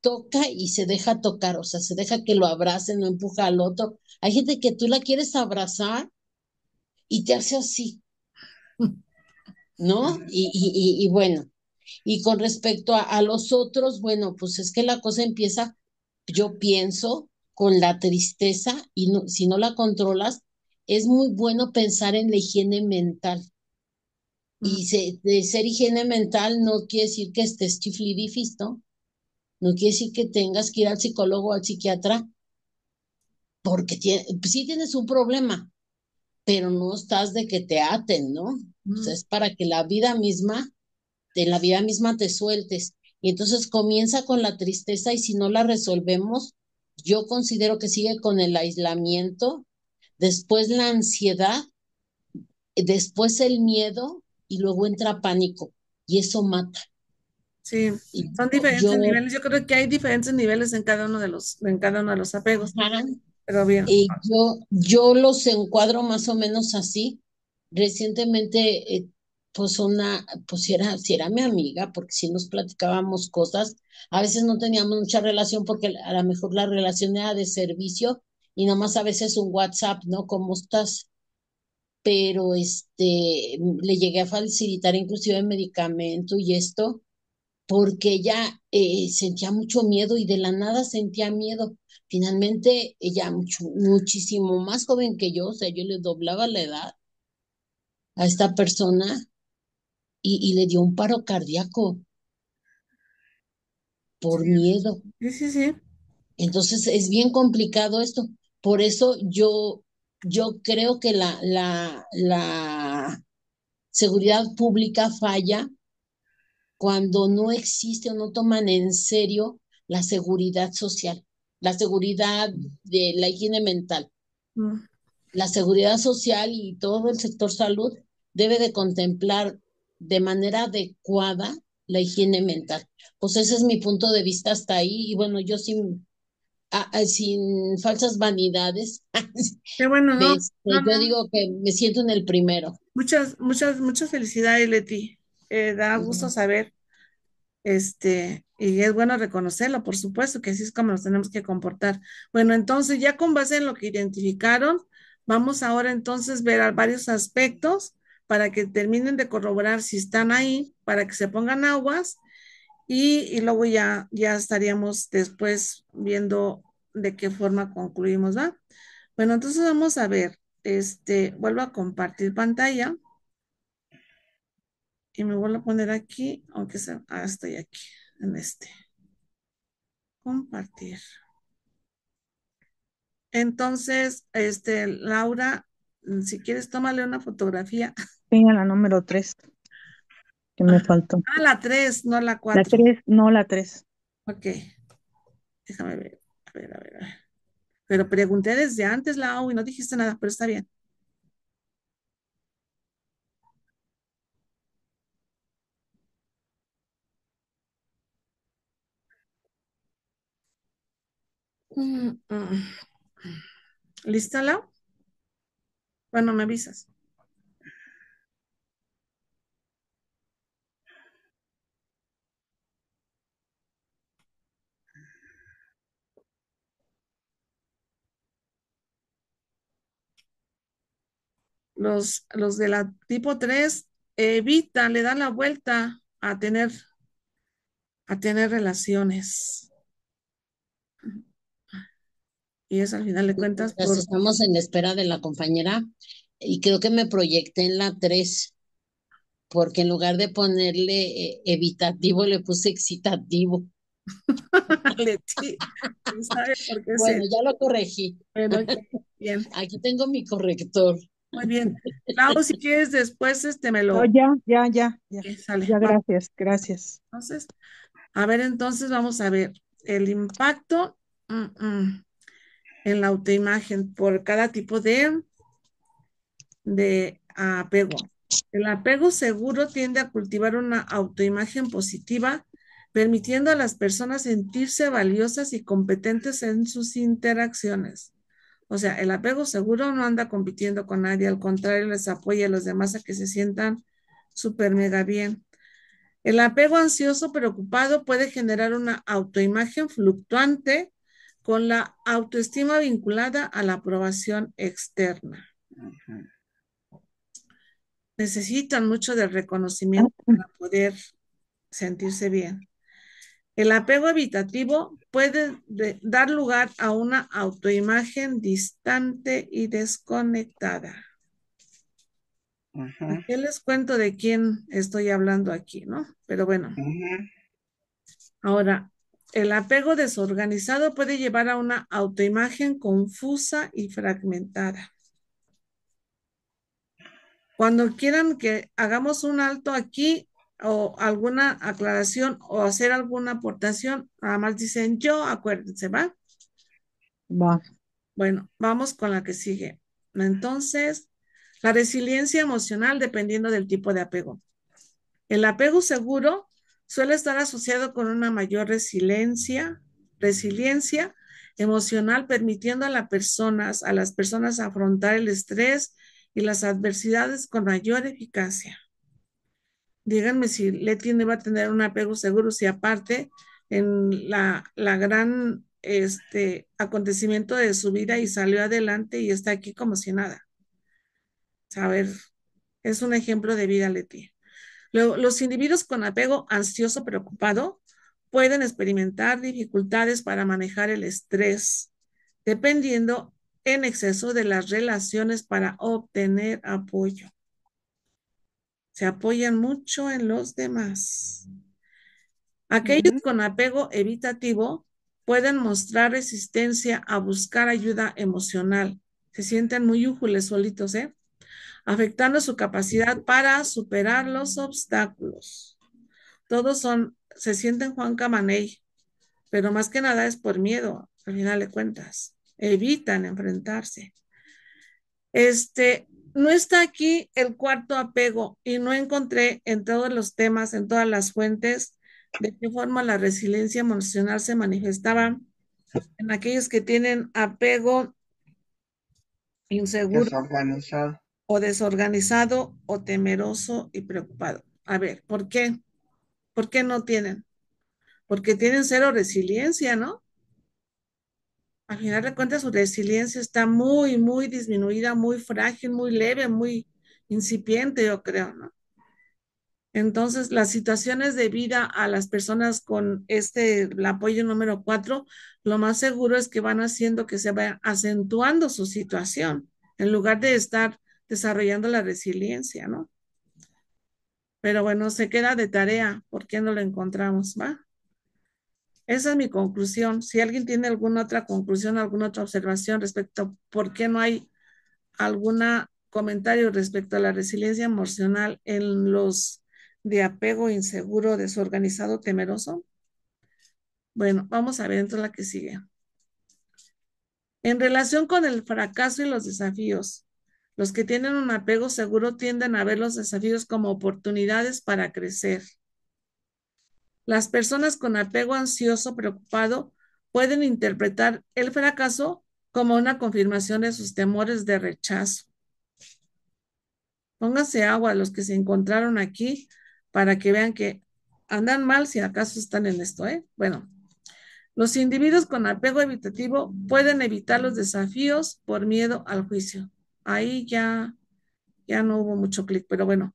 toca y se deja tocar, o sea, se deja que lo abracen, no empuja al otro. Hay gente que tú la quieres abrazar y te hace así, ¿no? Y, y, y bueno, y con respecto a, a, los otros, bueno, pues es que la cosa empieza, yo pienso, con la tristeza y no, si no la controlas, es muy bueno pensar en la higiene mental. Y se, de ser higiene mental no quiere decir que estés chiflidifis, ¿no? No quiere decir que tengas que ir al psicólogo o al psiquiatra, porque tiene, sí tienes un problema, pero no estás de que te aten, ¿no? Mm. O sea, es para que la vida misma, en la vida misma te sueltes. Y entonces comienza con la tristeza y si no la resolvemos, yo considero que sigue con el aislamiento, después la ansiedad, después el miedo y luego entra pánico y eso mata. Sí, son diferentes niveles. Yo creo que hay diferentes niveles en cada uno de los, en cada uno de los apegos. Pero bien. Y yo, yo los encuadro más o menos así. Recientemente, eh, pues una, pues si era, si era mi amiga, porque si nos platicábamos cosas, a veces no teníamos mucha relación porque a lo mejor la relación era de servicio y nomás a veces un WhatsApp, ¿no? ¿Cómo estás? Pero este, le llegué a facilitar inclusive medicamento y esto, porque ella eh, sentía mucho miedo y de la nada sentía miedo. Finalmente, ella mucho, muchísimo más joven que yo, o sea, yo le doblaba la edad a esta persona y, le dio un paro cardíaco por miedo. Sí, sí, sí. Entonces es bien complicado esto. Por eso yo, yo creo que la, la, la seguridad pública falla cuando no existe o no toman en serio la seguridad social, la seguridad de la higiene mental. Mm. La seguridad social y todo el sector salud debe de contemplar de manera adecuada la higiene mental. Pues ese es mi punto de vista hasta ahí. Y bueno, yo sin, sin falsas vanidades, bueno, no, este, yo digo que me siento en el primero. Muchas, muchas, muchas felicidades, Leti. Eh, da gusto saber, este, y es bueno reconocerlo, por supuesto, que así es como nos tenemos que comportar. Bueno, entonces, ya con base en lo que identificaron, vamos ahora entonces a ver varios aspectos para que terminen de corroborar si están ahí, para que se pongan aguas y, luego ya, ya estaríamos después viendo de qué forma concluimos, ¿va? Bueno, entonces vamos a ver, este, vuelvo a compartir pantalla y me vuelvo a poner aquí, aunque sea, ah, estoy aquí, en este. Compartir. Entonces, este, Laura, si quieres, tómale una fotografía. Sí, la número 3, que me faltó. Ah, la 3, no la 4. La 3, no la 3. Ok. Déjame ver. A ver, a ver, a ver. Pero pregunté desde antes, Lau, y no dijiste nada, pero está bien. Mm, mm. ¿Lista, Lau? Bueno, me avisas. Los, los de la tipo 3 evitan, le dan la vuelta a tener, a tener relaciones. Y eso al final de cuentas. Estamos en espera de la compañera y creo que me proyecté en la 3 porque en lugar de ponerle eh, evitativo le puse excitativo. bueno, ya lo corregí. bien. Aquí tengo mi corrector. Muy bien. Clau, si quieres después este me lo. ya, ya, ya, ya. Ya, gracias, gracias. Entonces, a ver, entonces vamos a ver el impacto mm, mm, en la autoimagen por cada tipo de, de apego. El apego seguro tiende a cultivar una autoimagen positiva, permitiendo a las personas sentirse valiosas y competentes en sus interacciones. O sea, el apego seguro no anda compitiendo con nadie, al contrario, les apoya a los demás a que se sientan súper mega bien. El apego ansioso preocupado puede generar una autoimagen fluctuante con la autoestima vinculada a la aprobación externa. Necesitan mucho de reconocimiento para poder sentirse bien. El apego evitativo puede dar lugar a una autoimagen distante y desconectada. ¿Qué les cuento de quién estoy hablando aquí, no? Pero bueno. Ahora, el apego desorganizado puede llevar a una autoimagen confusa y fragmentada. Cuando quieran que hagamos un alto aquí, o alguna aclaración o hacer alguna aportación, nada más dicen yo, acuérdense, ¿va? Va. Bueno, vamos con la que sigue. Entonces, la resiliencia emocional dependiendo del tipo de apego. El apego seguro suele estar asociado con una mayor resiliencia, resiliencia emocional, permitiendo a las personas, a las personas afrontar el estrés y las adversidades con mayor eficacia díganme si Leti va a tener un apego seguro, si aparte en la, la gran este, acontecimiento de su vida y salió adelante y está aquí como si nada. A ver, es un ejemplo de vida, Leti. los individuos con apego ansioso preocupado pueden experimentar dificultades para manejar el estrés, dependiendo en exceso de las relaciones para obtener apoyo Se apoyan mucho en los demás. Aquellos con apego evitativo pueden mostrar resistencia a buscar ayuda emocional. Se sienten muy újules solitos, ¿eh? Afectando su capacidad para superar los obstáculos. Todos son, se sienten Juan Camaney, pero más que nada es por miedo, al final de cuentas. Evitan enfrentarse. Este, no está aquí el cuarto apego y no encontré en todos los temas, en todas las fuentes, de qué forma la resiliencia emocional se manifestaba en aquellos que tienen apego inseguro desorganizado. o desorganizado o temeroso y preocupado. A ver, ¿por qué? ¿Por qué no tienen? Porque tienen cero resiliencia, ¿no? Al final de cuentas, su resiliencia está muy, muy disminuida, muy frágil, muy leve, muy incipiente, yo creo, ¿no? Entonces, las situaciones de vida a las personas con este apoyo número cuatro, lo más seguro es que van haciendo que se vaya acentuando su situación en lugar de estar desarrollando la resiliencia, ¿no? Pero bueno, se queda de tarea, ¿por qué no lo encontramos? ¿Va? Esa es mi conclusión. Si alguien tiene alguna otra conclusión, alguna otra observación respecto a por qué no hay algún comentario respecto a la resiliencia emocional en los de apego inseguro, desorganizado, temeroso. Bueno, vamos a ver entonces la que sigue. En relación con el fracaso y los desafíos, los que tienen un apego seguro tienden a ver los desafíos como oportunidades para crecer. Las personas con apego ansioso, preocupado, pueden interpretar el fracaso como una confirmación de sus temores de rechazo. Pónganse agua a los que se encontraron aquí para que vean que andan mal si acaso están en esto, ¿eh? Bueno, los individuos con apego evitativo pueden evitar los desafíos por miedo al juicio. Ahí ya, ya no hubo mucho clic, pero bueno.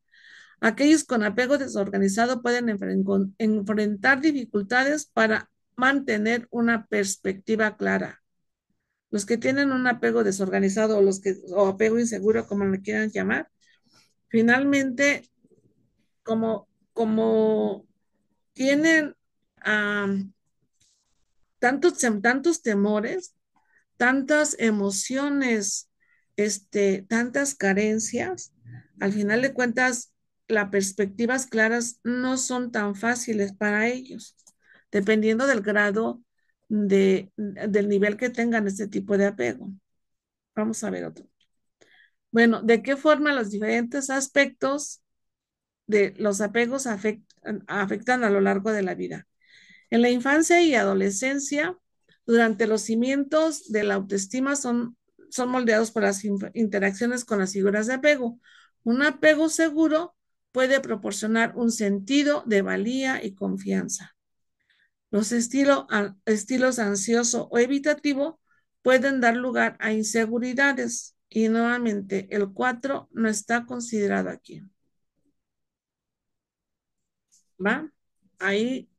Aquellos con apego desorganizado pueden enfrentar dificultades para mantener una perspectiva clara. Los que tienen un apego desorganizado o los que o apego inseguro, como le quieran llamar, finalmente como, como tienen tantos, tantos temores, tantas emociones, este, tantas carencias, al final de cuentas, las perspectivas claras no son tan fáciles para ellos, dependiendo del grado de, del nivel que tengan este tipo de apego. Vamos a ver otro. Bueno, ¿de qué forma los diferentes aspectos de los apegos afectan, a lo largo de la vida. En la infancia y adolescencia, durante los cimientos de la autoestima son, son moldeados por las interacciones con las figuras de apego. Un apego seguro puede proporcionar un sentido de valía y confianza. Los estilos ansioso o evitativo pueden dar lugar a inseguridades y nuevamente el 4 no está considerado aquí. ¿va? Ahí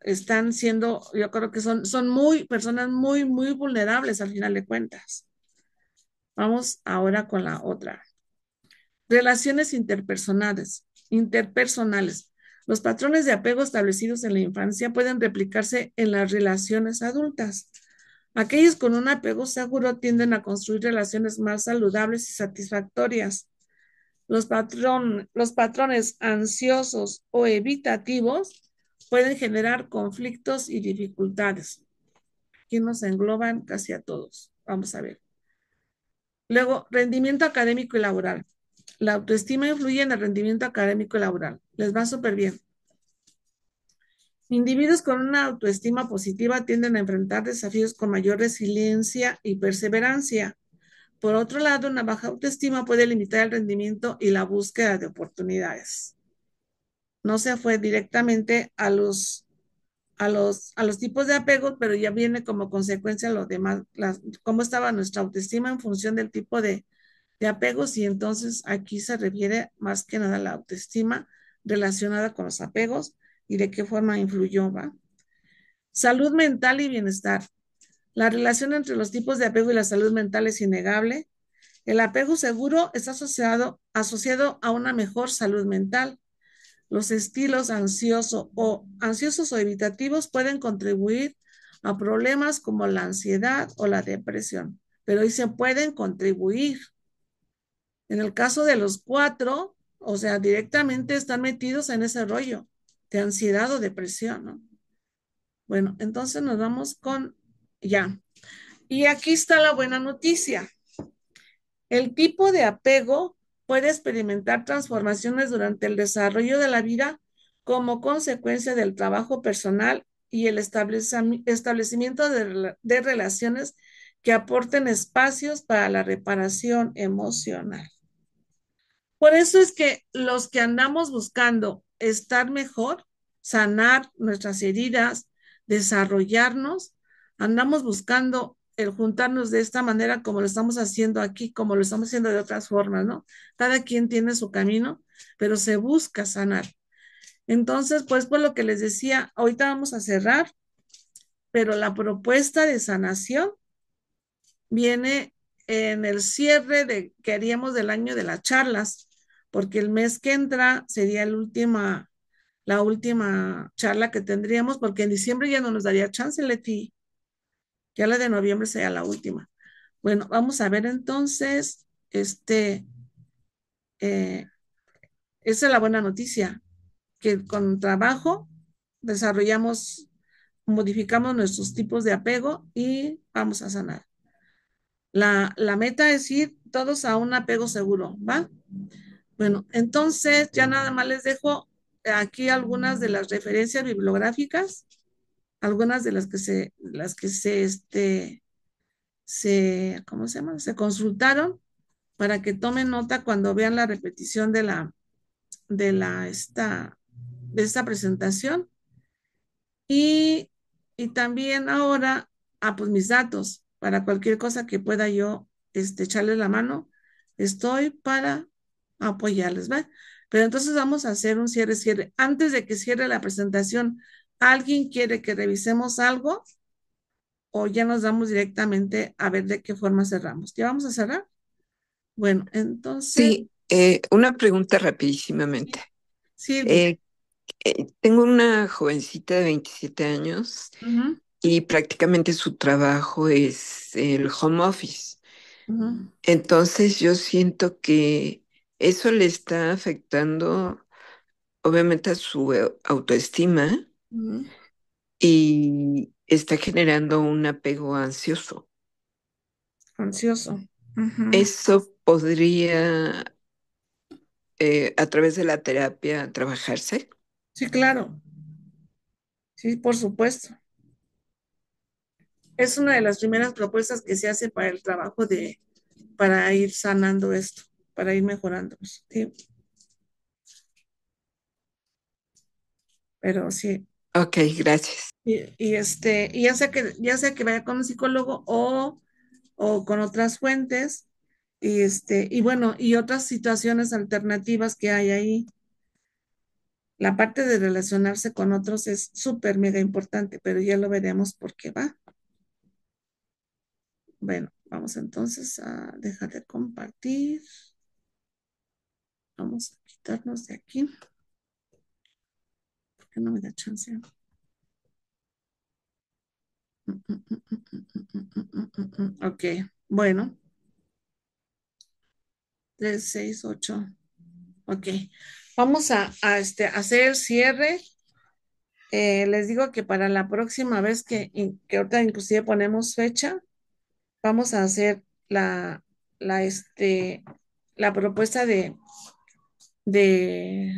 están siendo, yo creo que son, son muy personas muy, muy vulnerables al final de cuentas. Vamos ahora con la otra. Relaciones interpersonales. Interpersonales. Los patrones de apego establecidos en la infancia pueden replicarse en las relaciones adultas. Aquellos con un apego seguro tienden a construir relaciones más saludables y satisfactorias. Los, los patrones ansiosos o evitativos pueden generar conflictos y dificultades. Aquí nos engloban casi a todos. Vamos a ver. Luego, rendimiento académico y laboral. La autoestima influye en el rendimiento académico y laboral. Les va súper bien. Individuos con una autoestima positiva tienden a enfrentar desafíos con mayor resiliencia y perseverancia. Por otro lado, una baja autoestima puede limitar el rendimiento y la búsqueda de oportunidades. No se fue directamente a los, a los, a los tipos de apego, pero ya viene como consecuencia lo demás, cómo estaba nuestra autoestima en función del tipo de, de apegos y entonces aquí se refiere más que nada a la autoestima relacionada con los apegos y de qué forma influyó, ¿va? Salud mental y bienestar. La relación entre los tipos de apego y la salud mental es innegable. El apego seguro está asociado, asociado a una mejor salud mental. Los estilos ansioso o ansiosos o evitativos pueden contribuir a problemas como la ansiedad o la depresión, pero ahí se pueden contribuir. En el caso de los cuatro, o sea, directamente están metidos en ese rollo de ansiedad o depresión, ¿no? Bueno, entonces nos vamos con ya. Y aquí está la buena noticia. El tipo de apego puede experimentar transformaciones durante el desarrollo de la vida como consecuencia del trabajo personal y el establecimiento de, de relaciones que aporten espacios para la reparación emocional. Por eso es que los que andamos buscando estar mejor, sanar nuestras heridas, desarrollarnos, andamos buscando el juntarnos de esta manera como lo estamos haciendo aquí, como lo estamos haciendo de otras formas, ¿no? Cada quien tiene su camino, pero se busca sanar. Entonces, pues por lo que les decía, ahorita vamos a cerrar, pero la propuesta de sanación viene en el cierre de, que haríamos del año de las charlas, porque el mes que entra sería el última, la última charla que tendríamos, porque en diciembre ya no nos daría chance, Leti. Ya la de noviembre sería la última. Bueno, vamos a ver entonces, este, eh, esa es la buena noticia, que con trabajo desarrollamos, modificamos nuestros tipos de apego y vamos a sanar. La, la meta es ir todos a un apego seguro, ¿va? Bueno, entonces ya nada más les dejo aquí algunas de las referencias bibliográficas, algunas de las que se, las que se, este, se, ¿cómo se llama? Se consultaron para que tomen nota cuando vean la repetición de la, de la, esta, de esta presentación. Y, y también ahora, ah, pues mis datos, para cualquier cosa que pueda yo este, echarles la mano, estoy para apoyarles, ¿va? Pero entonces vamos a hacer un cierre, cierre. Antes de que cierre la presentación, ¿alguien quiere que revisemos algo? ¿O ya nos damos directamente a ver de qué forma cerramos? ¿Ya vamos a cerrar? Bueno, entonces... Sí, eh, una pregunta rapidísimamente. Sí. Eh, eh, tengo una jovencita de 27 años y prácticamente su trabajo es el home office. Entonces yo siento que eso le está afectando, obviamente, a su eh, autoestima y está generando un apego ansioso. Ansioso. Eso podría, eh, a través de la terapia, trabajarse. Sí, claro. Sí, por supuesto. Es una de las primeras propuestas que se hace para el trabajo de, para ir sanando esto para ir mejorando. ¿sí? Pero sí. Ok, gracias. Y, este, y ya sea que, ya sea que vaya con un psicólogo o, o con otras fuentes, y este, y bueno, y otras situaciones alternativas que hay ahí. La parte de relacionarse con otros es súper mega importante, pero ya lo veremos por qué va. Bueno, vamos entonces a dejar de compartir. Vamos a quitarnos de aquí. ¿Por qué no me da chance? Ok, bueno. 3, 6, 8. Ok. Vamos a, este, hacer el cierre. Eh, les digo que para la próxima vez que, que ahorita inclusive ponemos fecha, vamos a hacer la, la, este, la propuesta de de,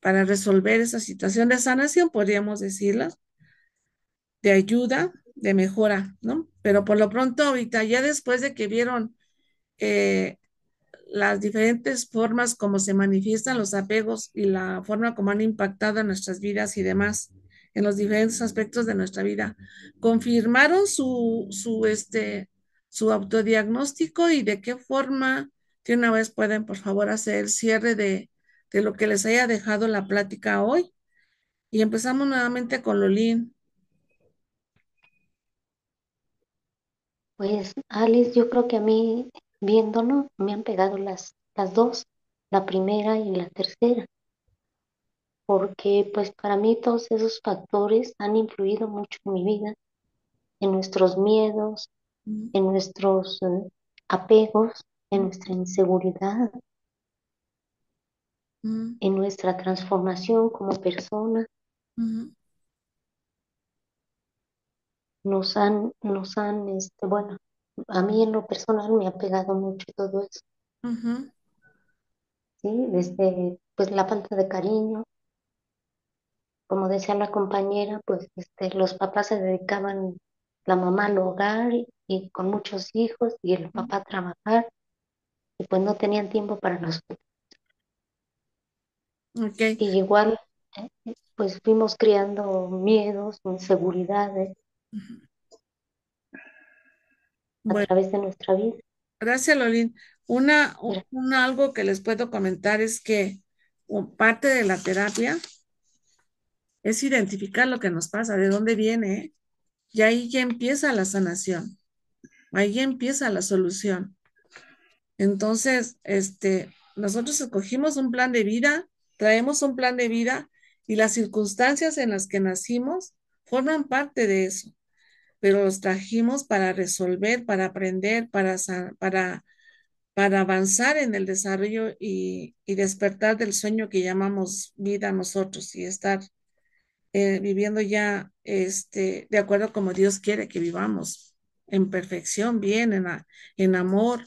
para resolver esa situación de sanación, podríamos decirla, de ayuda, de mejora, ¿no? Pero por lo pronto ahorita, ya después de que vieron eh, las diferentes formas como se manifiestan los apegos y la forma como han impactado en nuestras vidas y demás, en los diferentes aspectos de nuestra vida, confirmaron su, su, este, su autodiagnóstico y de qué forma que una vez pueden, por favor, hacer el cierre de, lo que les haya dejado la plática hoy. Y empezamos nuevamente con Lolín. Pues, Alice, yo creo que a mí viéndolo, me han pegado las, las dos, la primera y la tercera, porque pues para mí todos esos factores han influido mucho en mi vida, en nuestros miedos, en nuestros eh, apegos, en nuestra inseguridad, en nuestra transformación como persona. Nos han, nos han, este, bueno, a mí en lo personal me ha pegado mucho todo eso. Sí, desde pues la falta de cariño. Como decía la compañera, pues este, los papás se dedicaban, la mamá al hogar y, con muchos hijos y el papá a trabajar y pues no tenían tiempo para nosotros. Okay. Y igual, pues fuimos criando miedos, inseguridades a través de nuestra vida. Gracias, Lolín. Una, algo que les puedo comentar es que parte de la terapia es identificar lo que nos pasa, de dónde viene, y ahí ya empieza la sanación, ahí ya empieza la solución. Entonces, este, nosotros escogimos un plan de vida, traemos un plan de vida y las circunstancias en las que nacimos forman parte de eso pero los trajimos para resolver, para aprender, para, para, para avanzar en el desarrollo y, despertar del sueño que llamamos vida nosotros y estar eh, viviendo ya este, de acuerdo como Dios quiere que vivamos, en perfección, bien, en, en amor,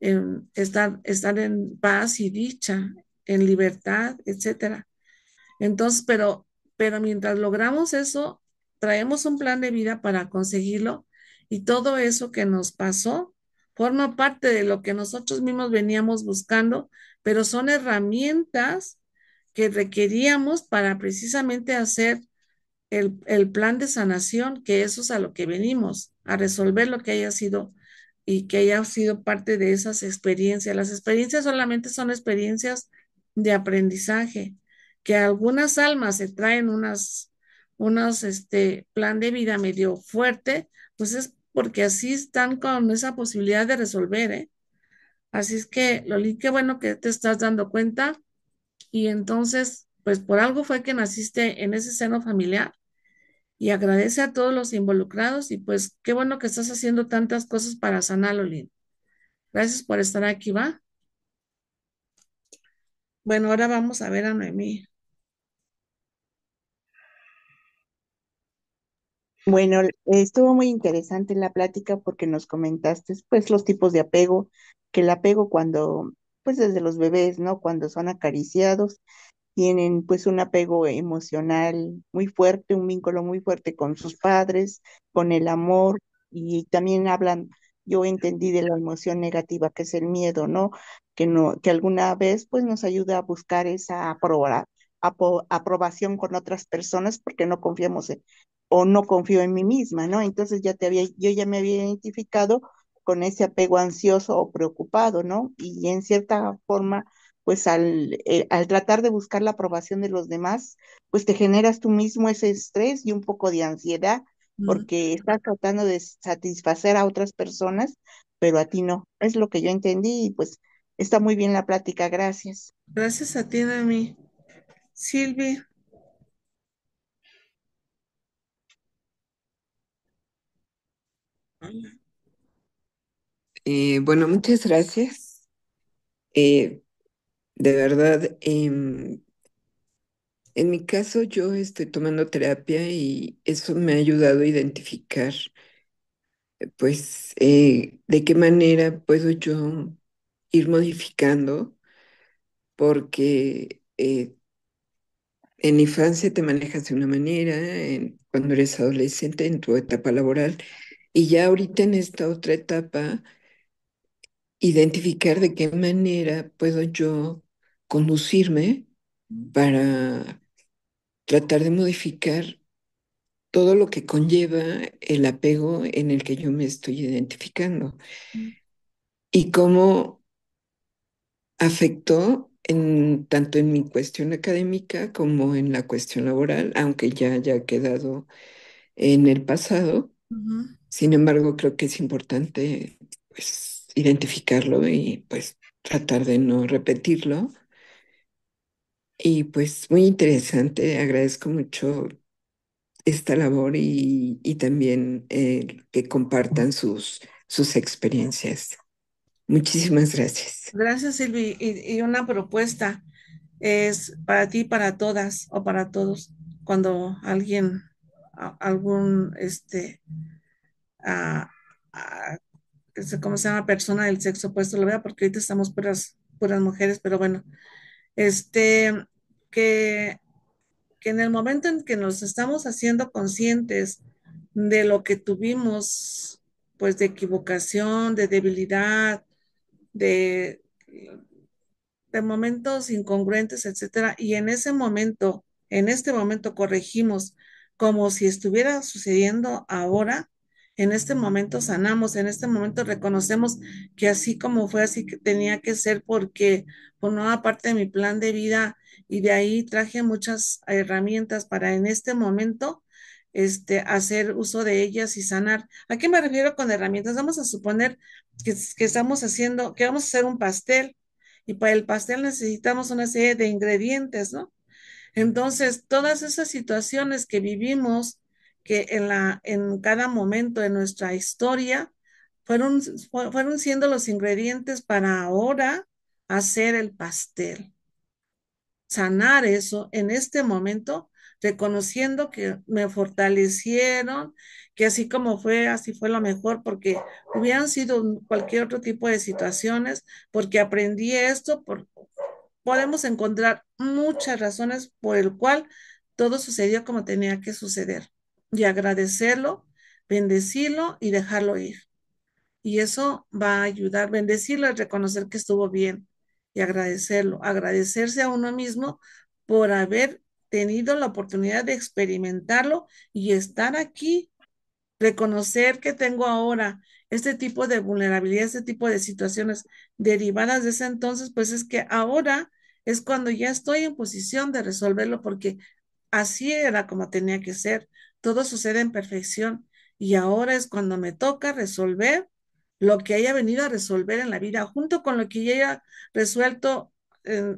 estar, estar en paz y dicha, en libertad, etcétera. Entonces, pero, pero mientras logramos eso, traemos un plan de vida para conseguirlo y todo eso que nos pasó forma parte de lo que nosotros mismos veníamos buscando, pero son herramientas que requeríamos para precisamente hacer el, el, plan de sanación, que eso es a lo que venimos, a resolver lo que haya sido y que haya sido parte de esas experiencias. Las experiencias solamente son experiencias de aprendizaje, que algunas almas se traen unas unos este, plan de vida medio fuerte, pues es porque así están con esa posibilidad de resolver, ¿eh? Así es que, Loli, qué bueno que te estás dando cuenta y entonces, pues por algo fue que naciste en ese seno familiar y agradece a todos los involucrados y pues qué bueno que estás haciendo tantas cosas para sanar, Loli. Gracias por estar aquí, ¿va? Bueno, ahora vamos a ver a Noemí. Bueno, estuvo muy interesante la plática porque nos comentaste pues los tipos de apego, que el apego cuando, pues desde los bebés, ¿no? Cuando son acariciados, tienen pues un apego emocional muy fuerte, un vínculo muy fuerte con sus padres, con el amor y también hablan, yo entendí de la emoción negativa que es el miedo, ¿no? Que no, que alguna vez pues nos ayuda a buscar esa aprobación con otras personas porque no confiamos en, o no confío en mí misma, ¿no? Entonces ya te había, yo ya me había identificado con ese apego ansioso o preocupado, ¿no? Y en cierta forma, pues al, eh, al tratar de buscar la aprobación de los demás, pues te generas tú mismo ese estrés y un poco de ansiedad, porque estás tratando de satisfacer a otras personas, pero a ti no. Es lo que yo entendí y pues está muy bien la plática, gracias. Gracias a ti, Dami. Silvia. Eh, bueno, muchas gracias. Eh, de verdad, em, en mi caso yo estoy tomando terapia y eso me ha ayudado a identificar, pues, eh, de qué manera puedo yo ir modificando, porque en infancia te manejas de una manera, cuando eres adolescente, en tu etapa laboral, y ya ahorita en esta otra etapa, identificar de qué manera puedo yo conducirme para tratar de modificar todo lo que conlleva el apego en el que yo me estoy identificando y cómo afectó en, tanto en mi cuestión académica como en la cuestión laboral, aunque ya haya quedado en el pasado. Sin embargo, creo que es importante pues, identificarlo y pues tratar de no repetirlo. Y pues muy interesante, agradezco mucho esta labor y, también eh, que compartan sus, sus experiencias. Muchísimas gracias. Gracias, Silvi. Y, una propuesta es para ti, para todas o para todos, cuando alguien, algún, este, este, ¿cómo se llama? Persona del sexo opuesto, lo vea, porque ahorita estamos puras, puras mujeres, pero bueno, este, que que en el momento en que nos estamos haciendo conscientes de lo que tuvimos, pues de equivocación, de debilidad, de, de momentos incongruentes, etcétera, y en ese momento, en este momento corregimos como si estuviera sucediendo ahora, en este momento sanamos, en este momento reconocemos que así como fue, así que tenía que ser porque formaba parte de mi plan de vida y de ahí traje muchas herramientas para en este momento este, hacer uso de ellas y sanar. ¿A qué me refiero con herramientas? Vamos a suponer que, que estamos haciendo, que vamos a hacer un pastel y para el pastel necesitamos una serie de ingredientes, ¿no? Entonces, todas esas situaciones que vivimos, que en, la, en cada momento de nuestra historia, fueron, fueron siendo los ingredientes para ahora hacer el pastel. Sanar eso en este momento, reconociendo que me fortalecieron, que así como fue, así fue lo mejor, porque hubieran sido cualquier otro tipo de situaciones, porque aprendí esto, por, podemos encontrar muchas razones por el cual todo sucedió como tenía que suceder y agradecerlo, bendecirlo y dejarlo ir. Y eso va a ayudar, bendecirlo y reconocer que estuvo bien y agradecerlo, agradecerse a uno mismo por haber tenido la oportunidad de experimentarlo y estar aquí, reconocer que tengo ahora este tipo de vulnerabilidad, este tipo de situaciones derivadas de ese entonces, pues es que ahora es cuando ya estoy en posición de resolverlo porque así era como tenía que ser. Todo sucede en perfección y ahora es cuando me toca resolver lo que haya venido a resolver en la vida, junto con lo que ya haya resuelto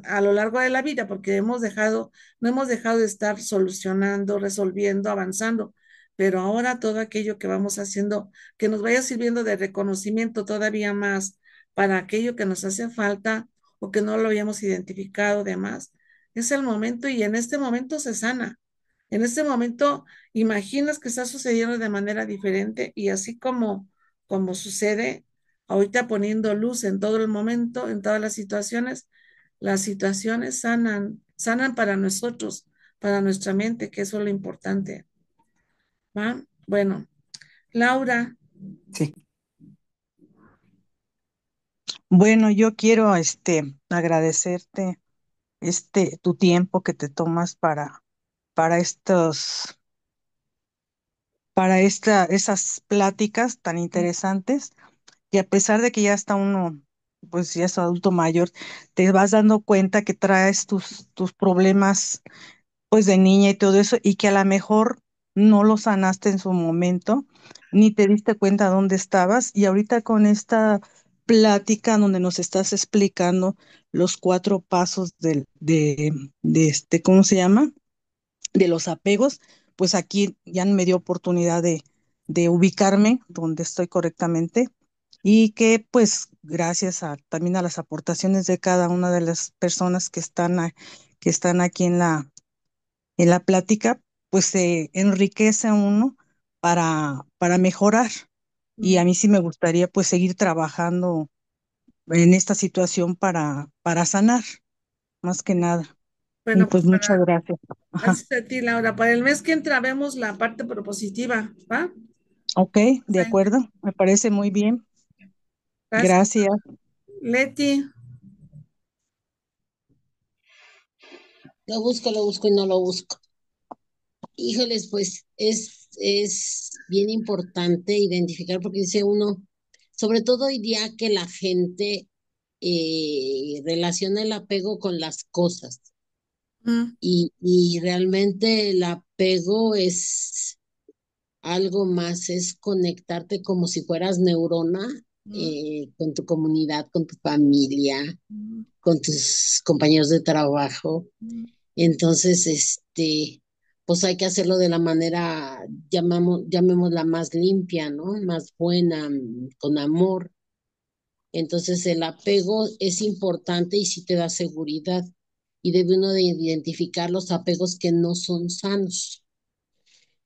a lo largo de la vida, porque hemos dejado, no hemos dejado de estar solucionando, resolviendo, avanzando, pero ahora todo aquello que vamos haciendo, que nos vaya sirviendo de reconocimiento todavía más para aquello que nos hace falta o que no lo habíamos identificado, demás, es el momento y en este momento se sana. En este momento imaginas que está sucediendo de manera diferente y así como como sucede ahorita poniendo luz en todo el momento, en todas las situaciones, las situaciones sanan, sanan para nosotros, para nuestra mente, que eso es lo importante. ¿Va? Bueno, Laura. Sí. Bueno, yo quiero este agradecerte este tu tiempo que te tomas para para estos para esta, esas pláticas tan interesantes y a pesar de que ya está uno, pues ya es adulto mayor, te vas dando cuenta que traes tus, tus problemas pues de niña y todo eso y que a lo mejor no lo sanaste en su momento, ni te diste cuenta dónde estabas y ahorita con esta plática donde nos estás explicando los cuatro pasos de, de, de este, ¿cómo se llama? De los apegos, pues aquí ya me dio oportunidad de, ubicarme donde estoy correctamente y que pues gracias a, también a las aportaciones de cada una de las personas que están, que están aquí en la, en la plática, pues se enriquece uno para, para mejorar. Y a mí sí me gustaría pues seguir trabajando en esta situación para, para sanar, más que nada. Bueno, pues, muchas gracias. Gracias a ti, Laura. Para el mes que entra vemos la parte propositiva, ¿va? Ok, de acuerdo. Me parece muy bien. Gracias. Leti. Lo busco, lo busco y no lo busco. Híjoles, pues es, es bien importante identificar porque dice uno, sobre todo hoy día que la gente eh, relaciona el apego con las cosas. Y, realmente el apego es algo más, es conectarte como si fueras neurona eh, con tu comunidad, con tu familia, con tus compañeros de trabajo. Entonces, este, pues hay que hacerlo de la manera, llamamos, llamémosla más limpia, ¿no? Más buena, con amor. Entonces el apego es importante y sí te da seguridad y debe uno de identificar los apegos que no son sanos,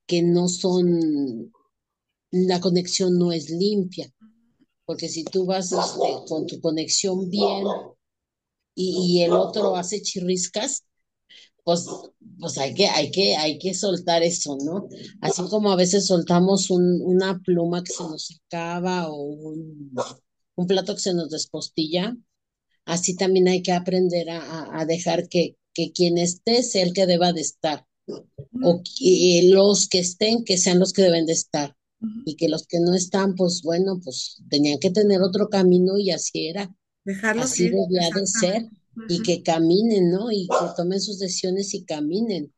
que no son, la conexión no es limpia, porque si tú vas este, con tu conexión bien y, el otro hace chirriscas, pues, pues hay que, hay que, hay que soltar eso, ¿no? Así como a veces soltamos un, una pluma que se nos acaba o un plato que se nos despostilla, así también hay que aprender a, a dejar que, que, quien esté sea el que deba de estar, o que los que estén, que sean los que deben de estar, y que los que no están, pues bueno, pues tenían que tener otro camino y así era. Dejarlos así debía de ser, y que caminen, ¿no? Y que tomen sus decisiones y caminen.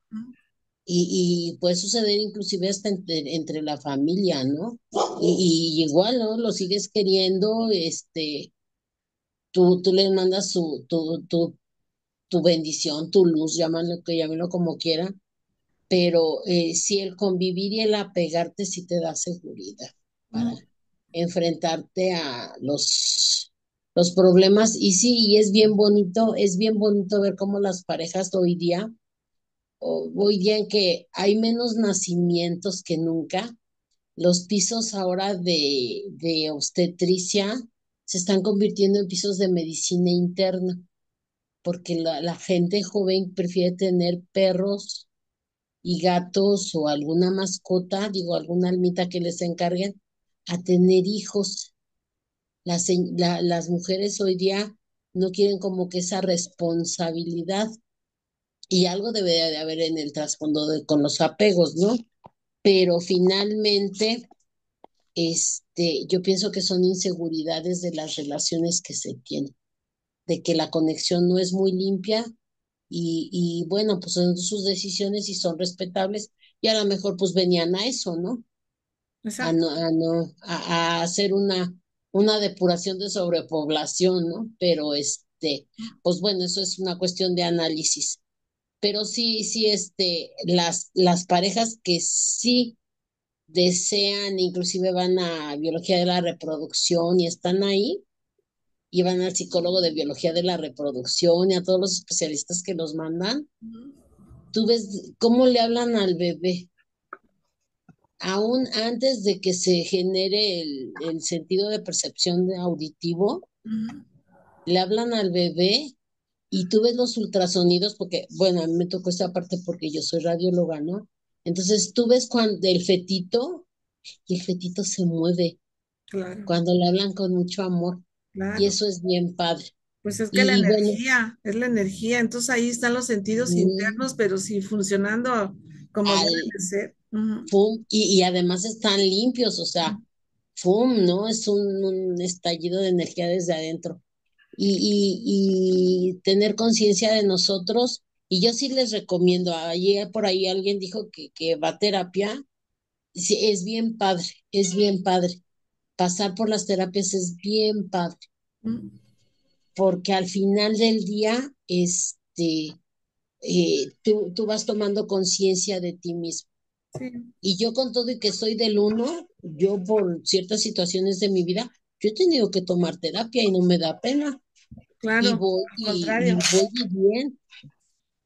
Y, y, puede suceder inclusive hasta entre, entre la familia, ¿no? Y, y, igual, ¿no? Lo sigues queriendo, este, tú, tú le mandas su, tu, tu, tu bendición, tu luz, llámalo, que llámelo como quiera, pero eh, si el convivir y el apegarte sí te da seguridad para enfrentarte a los, los problemas. Y sí, y es bien bonito, es bien bonito ver cómo las parejas hoy día, hoy día en que hay menos nacimientos que nunca, los pisos ahora de, de obstetricia se están convirtiendo en pisos de medicina interna, porque la, la gente joven prefiere tener perros y gatos o alguna mascota, digo, alguna almita que les encarguen, a tener hijos. Las, la, las mujeres hoy día no quieren como que esa responsabilidad y algo debe de haber en el trasfondo de, con los apegos, ¿no? Pero finalmente, este, yo pienso que son inseguridades de las relaciones que se tienen, de que la conexión no es muy limpia y, y bueno, pues son sus decisiones y son respetables y a lo mejor pues venían a eso, ¿no? A no, a, no a, a, hacer una, una depuración de sobrepoblación, ¿no? Pero este, pues bueno, eso es una cuestión de análisis. Pero sí, sí, este, las, las parejas que sí desean, inclusive van a biología de la reproducción y están ahí, y van al psicólogo de biología de la reproducción y a todos los especialistas que los mandan, tú ves cómo le hablan al bebé. Aún antes de que se genere el, el sentido de percepción de auditivo, le hablan al bebé y tú ves los ultrasonidos, porque, bueno, a mí me tocó esta parte porque yo soy radióloga, ¿no? Entonces tú ves cuando el fetito y el fetito se mueve claro. cuando le hablan con mucho amor. Claro. Y eso es bien padre. Pues es que y, la energía, bueno, es la energía, entonces ahí están los sentidos mm, internos, pero sí funcionando como al, debe ser. Uh -huh. y, y, además están limpios, o sea, fum, ¿no? Es un, un estallido de energía desde adentro. Y, y, y tener conciencia de nosotros, y yo sí les recomiendo, ayer por ahí alguien dijo que, que va a terapia, sí, es bien padre, es bien padre pasar por las terapias es bien padre, porque al final del día, este, eh, tú, tú, vas tomando conciencia de ti mismo. Sí. Y yo con todo y que soy del uno, yo por ciertas situaciones de mi vida, yo he tenido que tomar terapia y no me da pena. Claro, y voy, y, y voy bien.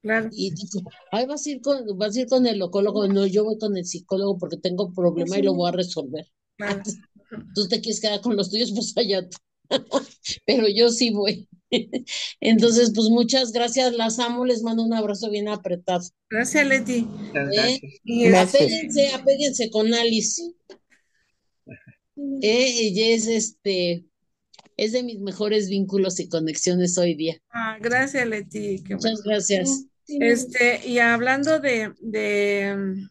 Claro. Y dice, ay, vas a ir con, vas a ir con el oncólogo. No, yo voy con el psicólogo porque tengo un problema sí. y lo voy a resolver. Claro tú te quieres quedar con los tuyos, pues allá. Pero yo sí voy. Entonces, pues muchas gracias, las amo, les mando un abrazo bien apretado. Gracias, Leti. ¿Eh? Y apéguense, apéguense con Alice. ¿Eh? Ella es este, es de mis mejores vínculos y conexiones hoy día. Ah, gracias, Leti. Qué muchas bueno. gracias. Este, y hablando de, de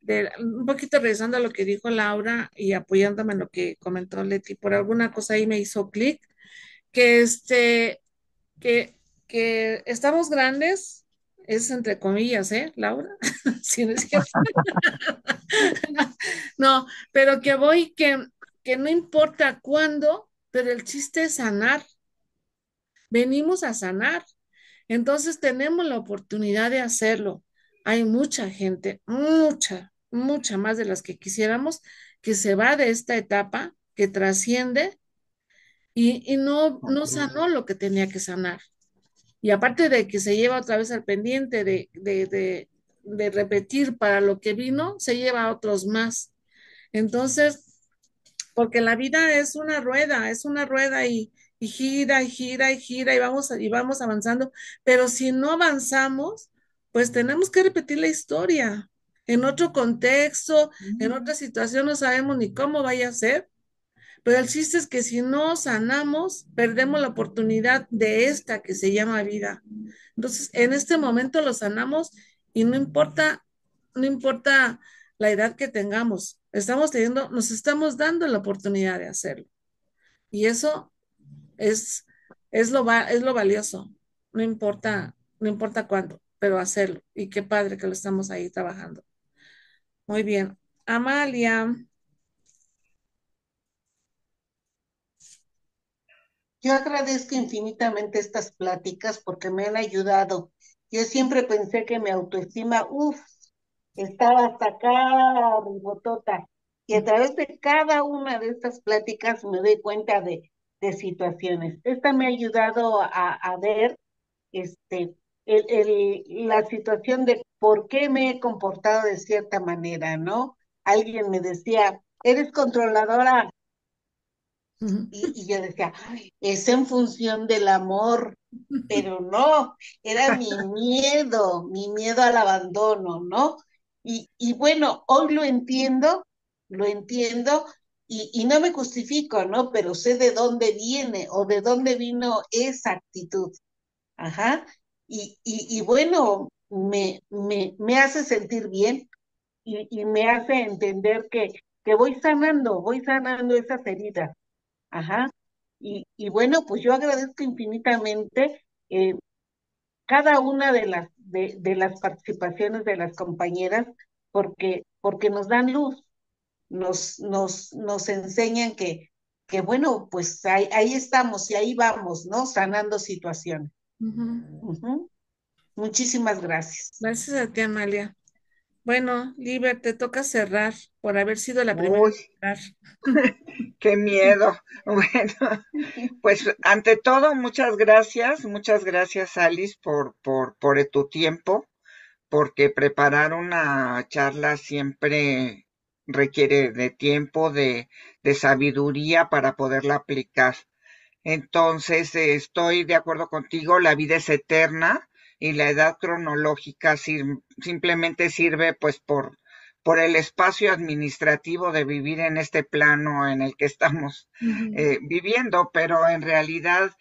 de, un poquito regresando a lo que dijo Laura y apoyándome en lo que comentó Leti, por alguna cosa ahí me hizo clic, que este, que, que estamos grandes, es entre comillas, ¿eh, Laura? sí, no, es no, pero que voy, que, que no importa cuándo, pero el chiste es sanar. Venimos a sanar. Entonces tenemos la oportunidad de hacerlo. Hay mucha gente, mucha, mucha más de las que quisiéramos, que se va de esta etapa, que trasciende y, no, no sanó lo que tenía que sanar. Y aparte de que se lleva otra vez al pendiente de, de, de repetir para lo que vino, se lleva a otros más. Entonces, porque la vida es una rueda, es una rueda y, y gira y gira y gira y vamos, y vamos avanzando, pero si no avanzamos, pues tenemos que repetir la historia en otro contexto, en otra situación, no sabemos ni cómo vaya a ser, pero el chiste es que si no sanamos, perdemos la oportunidad de esta que se llama vida. Entonces, en este momento lo sanamos y no importa, no importa la edad que tengamos, estamos teniendo, nos estamos dando la oportunidad de hacerlo. Y eso es, es, lo, es lo valioso, no importa, no importa cuándo, pero hacerlo. Y qué padre que lo estamos ahí trabajando. Muy bien. Amalia. Yo agradezco infinitamente estas pláticas porque me han ayudado. Yo siempre pensé que mi autoestima, uff, estaba hasta acá, ribotota. Y a través de cada una de estas pláticas me doy cuenta de, de situaciones. Esta me ha ayudado a, a ver este, el, el, la situación de por qué me he comportado de cierta manera, ¿no? Alguien me decía, eres controladora. y, y, yo decía, es en función del amor, pero no, era mi miedo, mi miedo al abandono, ¿no? Y, y bueno, hoy lo entiendo, lo entiendo y, y, no me justifico, ¿no? Pero sé de dónde viene o de dónde vino esa actitud. Ajá. Y, y, y bueno, me, me, me, hace sentir bien y, y, me hace entender que, que voy sanando, voy sanando esas heridas. Ajá. Y, y bueno, pues yo agradezco infinitamente eh, cada una de las, de, de, las participaciones de las compañeras porque, porque nos dan luz, nos, nos, nos enseñan que, que bueno, pues ahí, ahí estamos y ahí vamos, ¿no? Sanando situaciones. Uh -huh. Uh -huh. Muchísimas gracias. Gracias a ti, Amalia. Bueno, Liber, te toca cerrar por haber sido la primera. Uy, qué miedo. Bueno, pues ante todo, muchas gracias, muchas gracias, Alice, por, por, por tu tiempo, porque preparar una charla siempre requiere de tiempo, de, de sabiduría para poderla aplicar. Entonces, estoy de acuerdo contigo, la vida es eterna y la edad cronológica sir simplemente sirve pues por, por el espacio administrativo de vivir en este plano en el que estamos uh -huh. eh, viviendo, pero en realidad,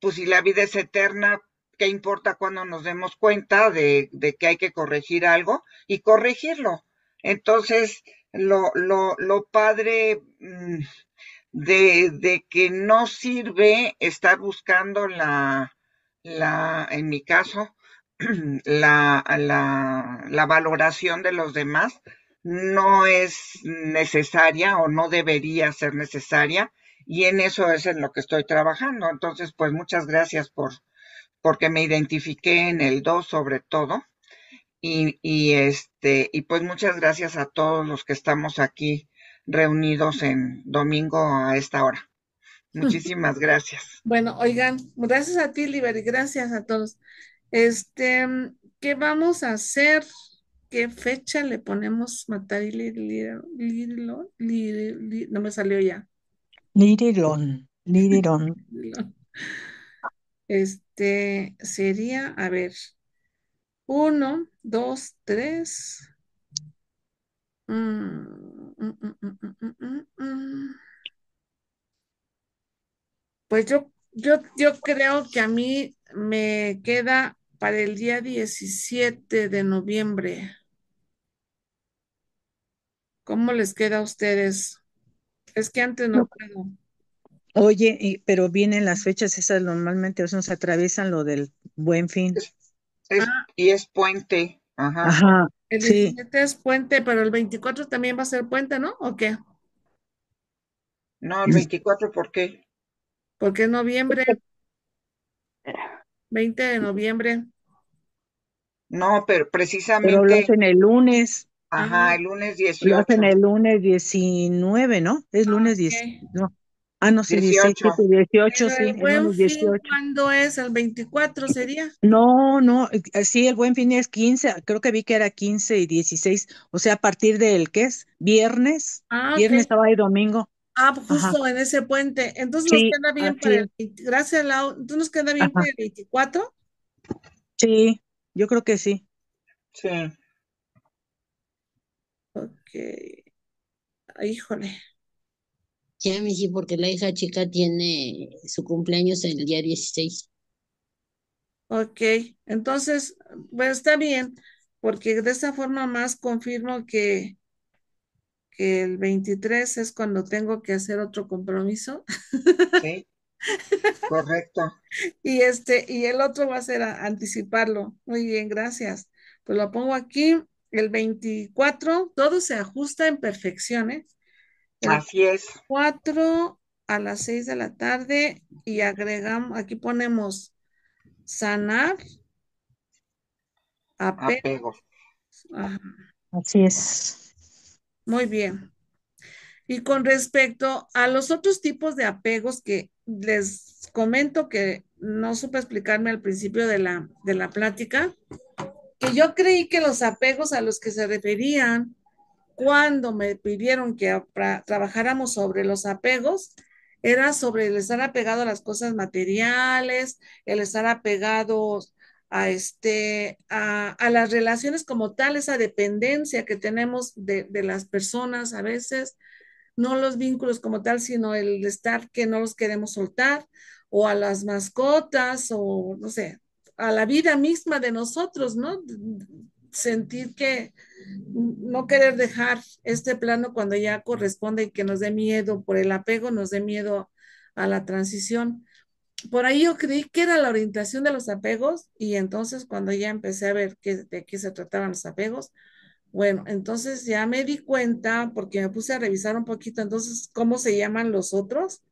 pues si la vida es eterna, ¿qué importa cuando nos demos cuenta de, de que hay que corregir algo y corregirlo? Entonces, lo, lo, lo padre mmm, de, de que no sirve estar buscando la, la, en mi caso, la, la, la valoración de los demás no es necesaria o no debería ser necesaria y en eso es en lo que estoy trabajando. Entonces, pues muchas gracias por porque me identifiqué en el 2 sobre todo y, y este y pues muchas gracias a todos los que estamos aquí reunidos en domingo a esta hora. Muchísimas gracias. Bueno, oigan, gracias a ti, Liber, y gracias a todos. Este, ¿qué vamos a hacer? ¿Qué fecha le ponemos matar y Lirilon? No me salió ya. Lirilon, Lirilon. Este sería, a ver, uno, dos, tres. Mm, mm, mm, pues yo, yo, yo creo que a mí me queda para el día 17 de noviembre. ¿Cómo les queda a ustedes? Es que antes no, no. puedo. Oye, pero vienen las fechas esas normalmente o sea, nos atraviesan lo del buen fin. Es, ah. Y es puente. Ajá. Ajá. El 17 sí. es puente, pero el 24 también va a ser puente, ¿no? ¿O qué? No, el 24, ¿por qué? Porque es noviembre. 20 de noviembre. No, pero precisamente. Pero lo hacen el lunes. Ajá, el lunes 18. Lo hacen el lunes 19, ¿no? Es lunes 10. No. Ah, no, sí, 18, 18, sí. El buen fin, ¿cuándo es? ¿El 24 sería? No, no, eh, sí, el buen fin es 15, creo que vi que era 15 y 16, o sea, a partir del, ¿qué es? Viernes, ah, viernes, sábado y domingo. Ah, pues justo en ese puente. Entonces nos queda bien para el, gracias Lau, entonces nos queda bien para el 24. Sí, yo creo que sí. Sí. Ok. Híjole. Ya, Miji, porque la hija chica tiene su cumpleaños el día 16. Ok, entonces, bueno, está bien, porque de esa forma más confirmo que, que el 23 es cuando tengo que hacer otro compromiso. Sí, correcto. y este, y el otro va a ser anticiparlo. Muy bien, gracias. Pues lo pongo aquí, el 24, todo se ajusta en perfección, ¿eh? Así es. 4 a las 6 de la tarde y agregamos, aquí ponemos sanar, apego. Así es. Muy bien. Y con respecto a los otros tipos de apegos que les comento que no supe explicarme al principio de la, de la plática, que yo creí que los apegos a los que se referían cuando me pidieron que trabajáramos sobre los apegos, era sobre el estar apegado a las cosas materiales, el estar apegado a, este, a, las relaciones como tal, esa dependencia que tenemos de, de, las personas a veces, no los vínculos como tal, sino el estar que no los queremos soltar, o a las mascotas, o no sé, a la vida misma de nosotros, ¿no? Sentir que, no querer dejar este plano cuando ya corresponde y que nos dé miedo por el apego, nos dé miedo a la transición. Por ahí yo creí que era la orientación de los apegos y entonces cuando ya empecé a ver de qué se trataban los apegos, bueno, entonces ya me di cuenta porque me puse a revisar un poquito entonces cómo se llaman los otros.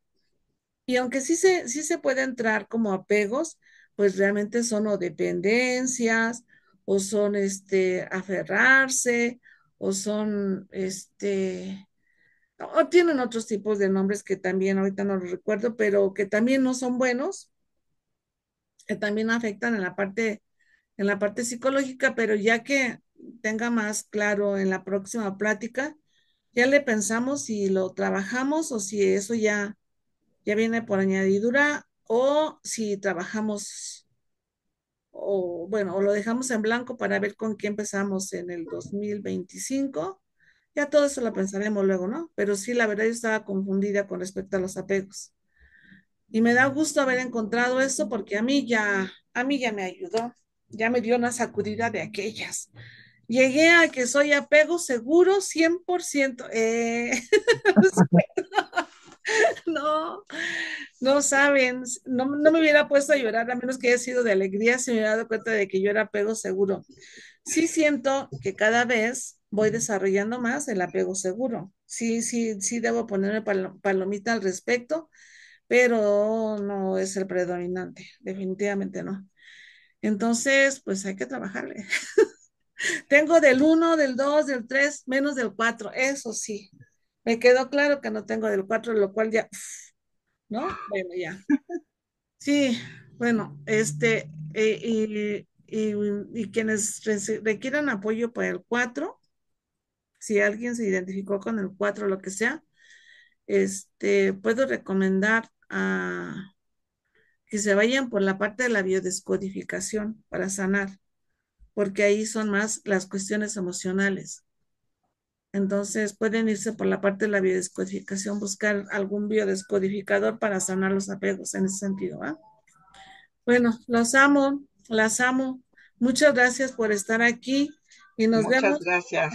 Y aunque sí se, sí se puede entrar como apegos, pues realmente son o dependencias o son este aferrarse, o son este, o tienen otros tipos de nombres que también ahorita no los recuerdo, pero que también no son buenos, que también afectan en la parte, en la parte psicológica, pero ya que tenga más claro en la próxima plática, ya le pensamos si lo trabajamos o si eso ya, ya viene por añadidura o si trabajamos o bueno, o lo dejamos en blanco para ver con qué empezamos en el 2025. Ya todo eso lo pensaremos luego, ¿no? Pero sí, la verdad yo estaba confundida con respecto a los apegos. Y me da gusto haber encontrado eso porque a mí ya, a mí ya me ayudó, ya me dio una sacudida de aquellas. Llegué a que soy apego seguro 100%. Eh, no, no saben, no, me hubiera puesto a llorar a menos que haya sido de alegría si me hubiera dado cuenta de que yo era apego seguro. Sí siento que cada vez voy desarrollando más el apego seguro. Sí, sí, sí debo ponerme palomita al respecto, pero no es el predominante, definitivamente no. Entonces, pues hay que trabajarle. Tengo del 1, del 2, del 3, menos del 4, eso sí. Me quedó claro que no tengo del 4, lo cual ya, ¿no? Bueno, ya. Sí, bueno, este, eh, y, quienes requieran apoyo para el 4, si alguien se identificó con el 4 o lo que sea, este, puedo recomendar a que se vayan por la parte de la biodescodificación para sanar, porque ahí son más las cuestiones emocionales. Entonces pueden irse por la parte de la biodescodificación, buscar algún biodescodificador para sanar los apegos en ese sentido. Bueno, los amo, las amo. Muchas gracias por estar aquí y nos vemos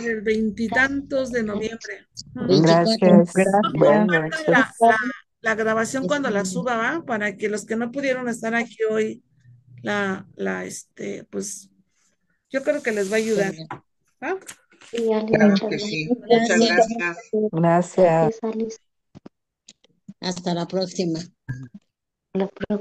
el veintitantos de noviembre. Gracias. La, grabación cuando la suba, ¿va? Para que los que no pudieron estar aquí hoy, la, la, este, pues, yo creo que les va a ayudar. ¿va? Claro que sí. Muchas gracias. Gracias. Hasta la próxima. La próxima.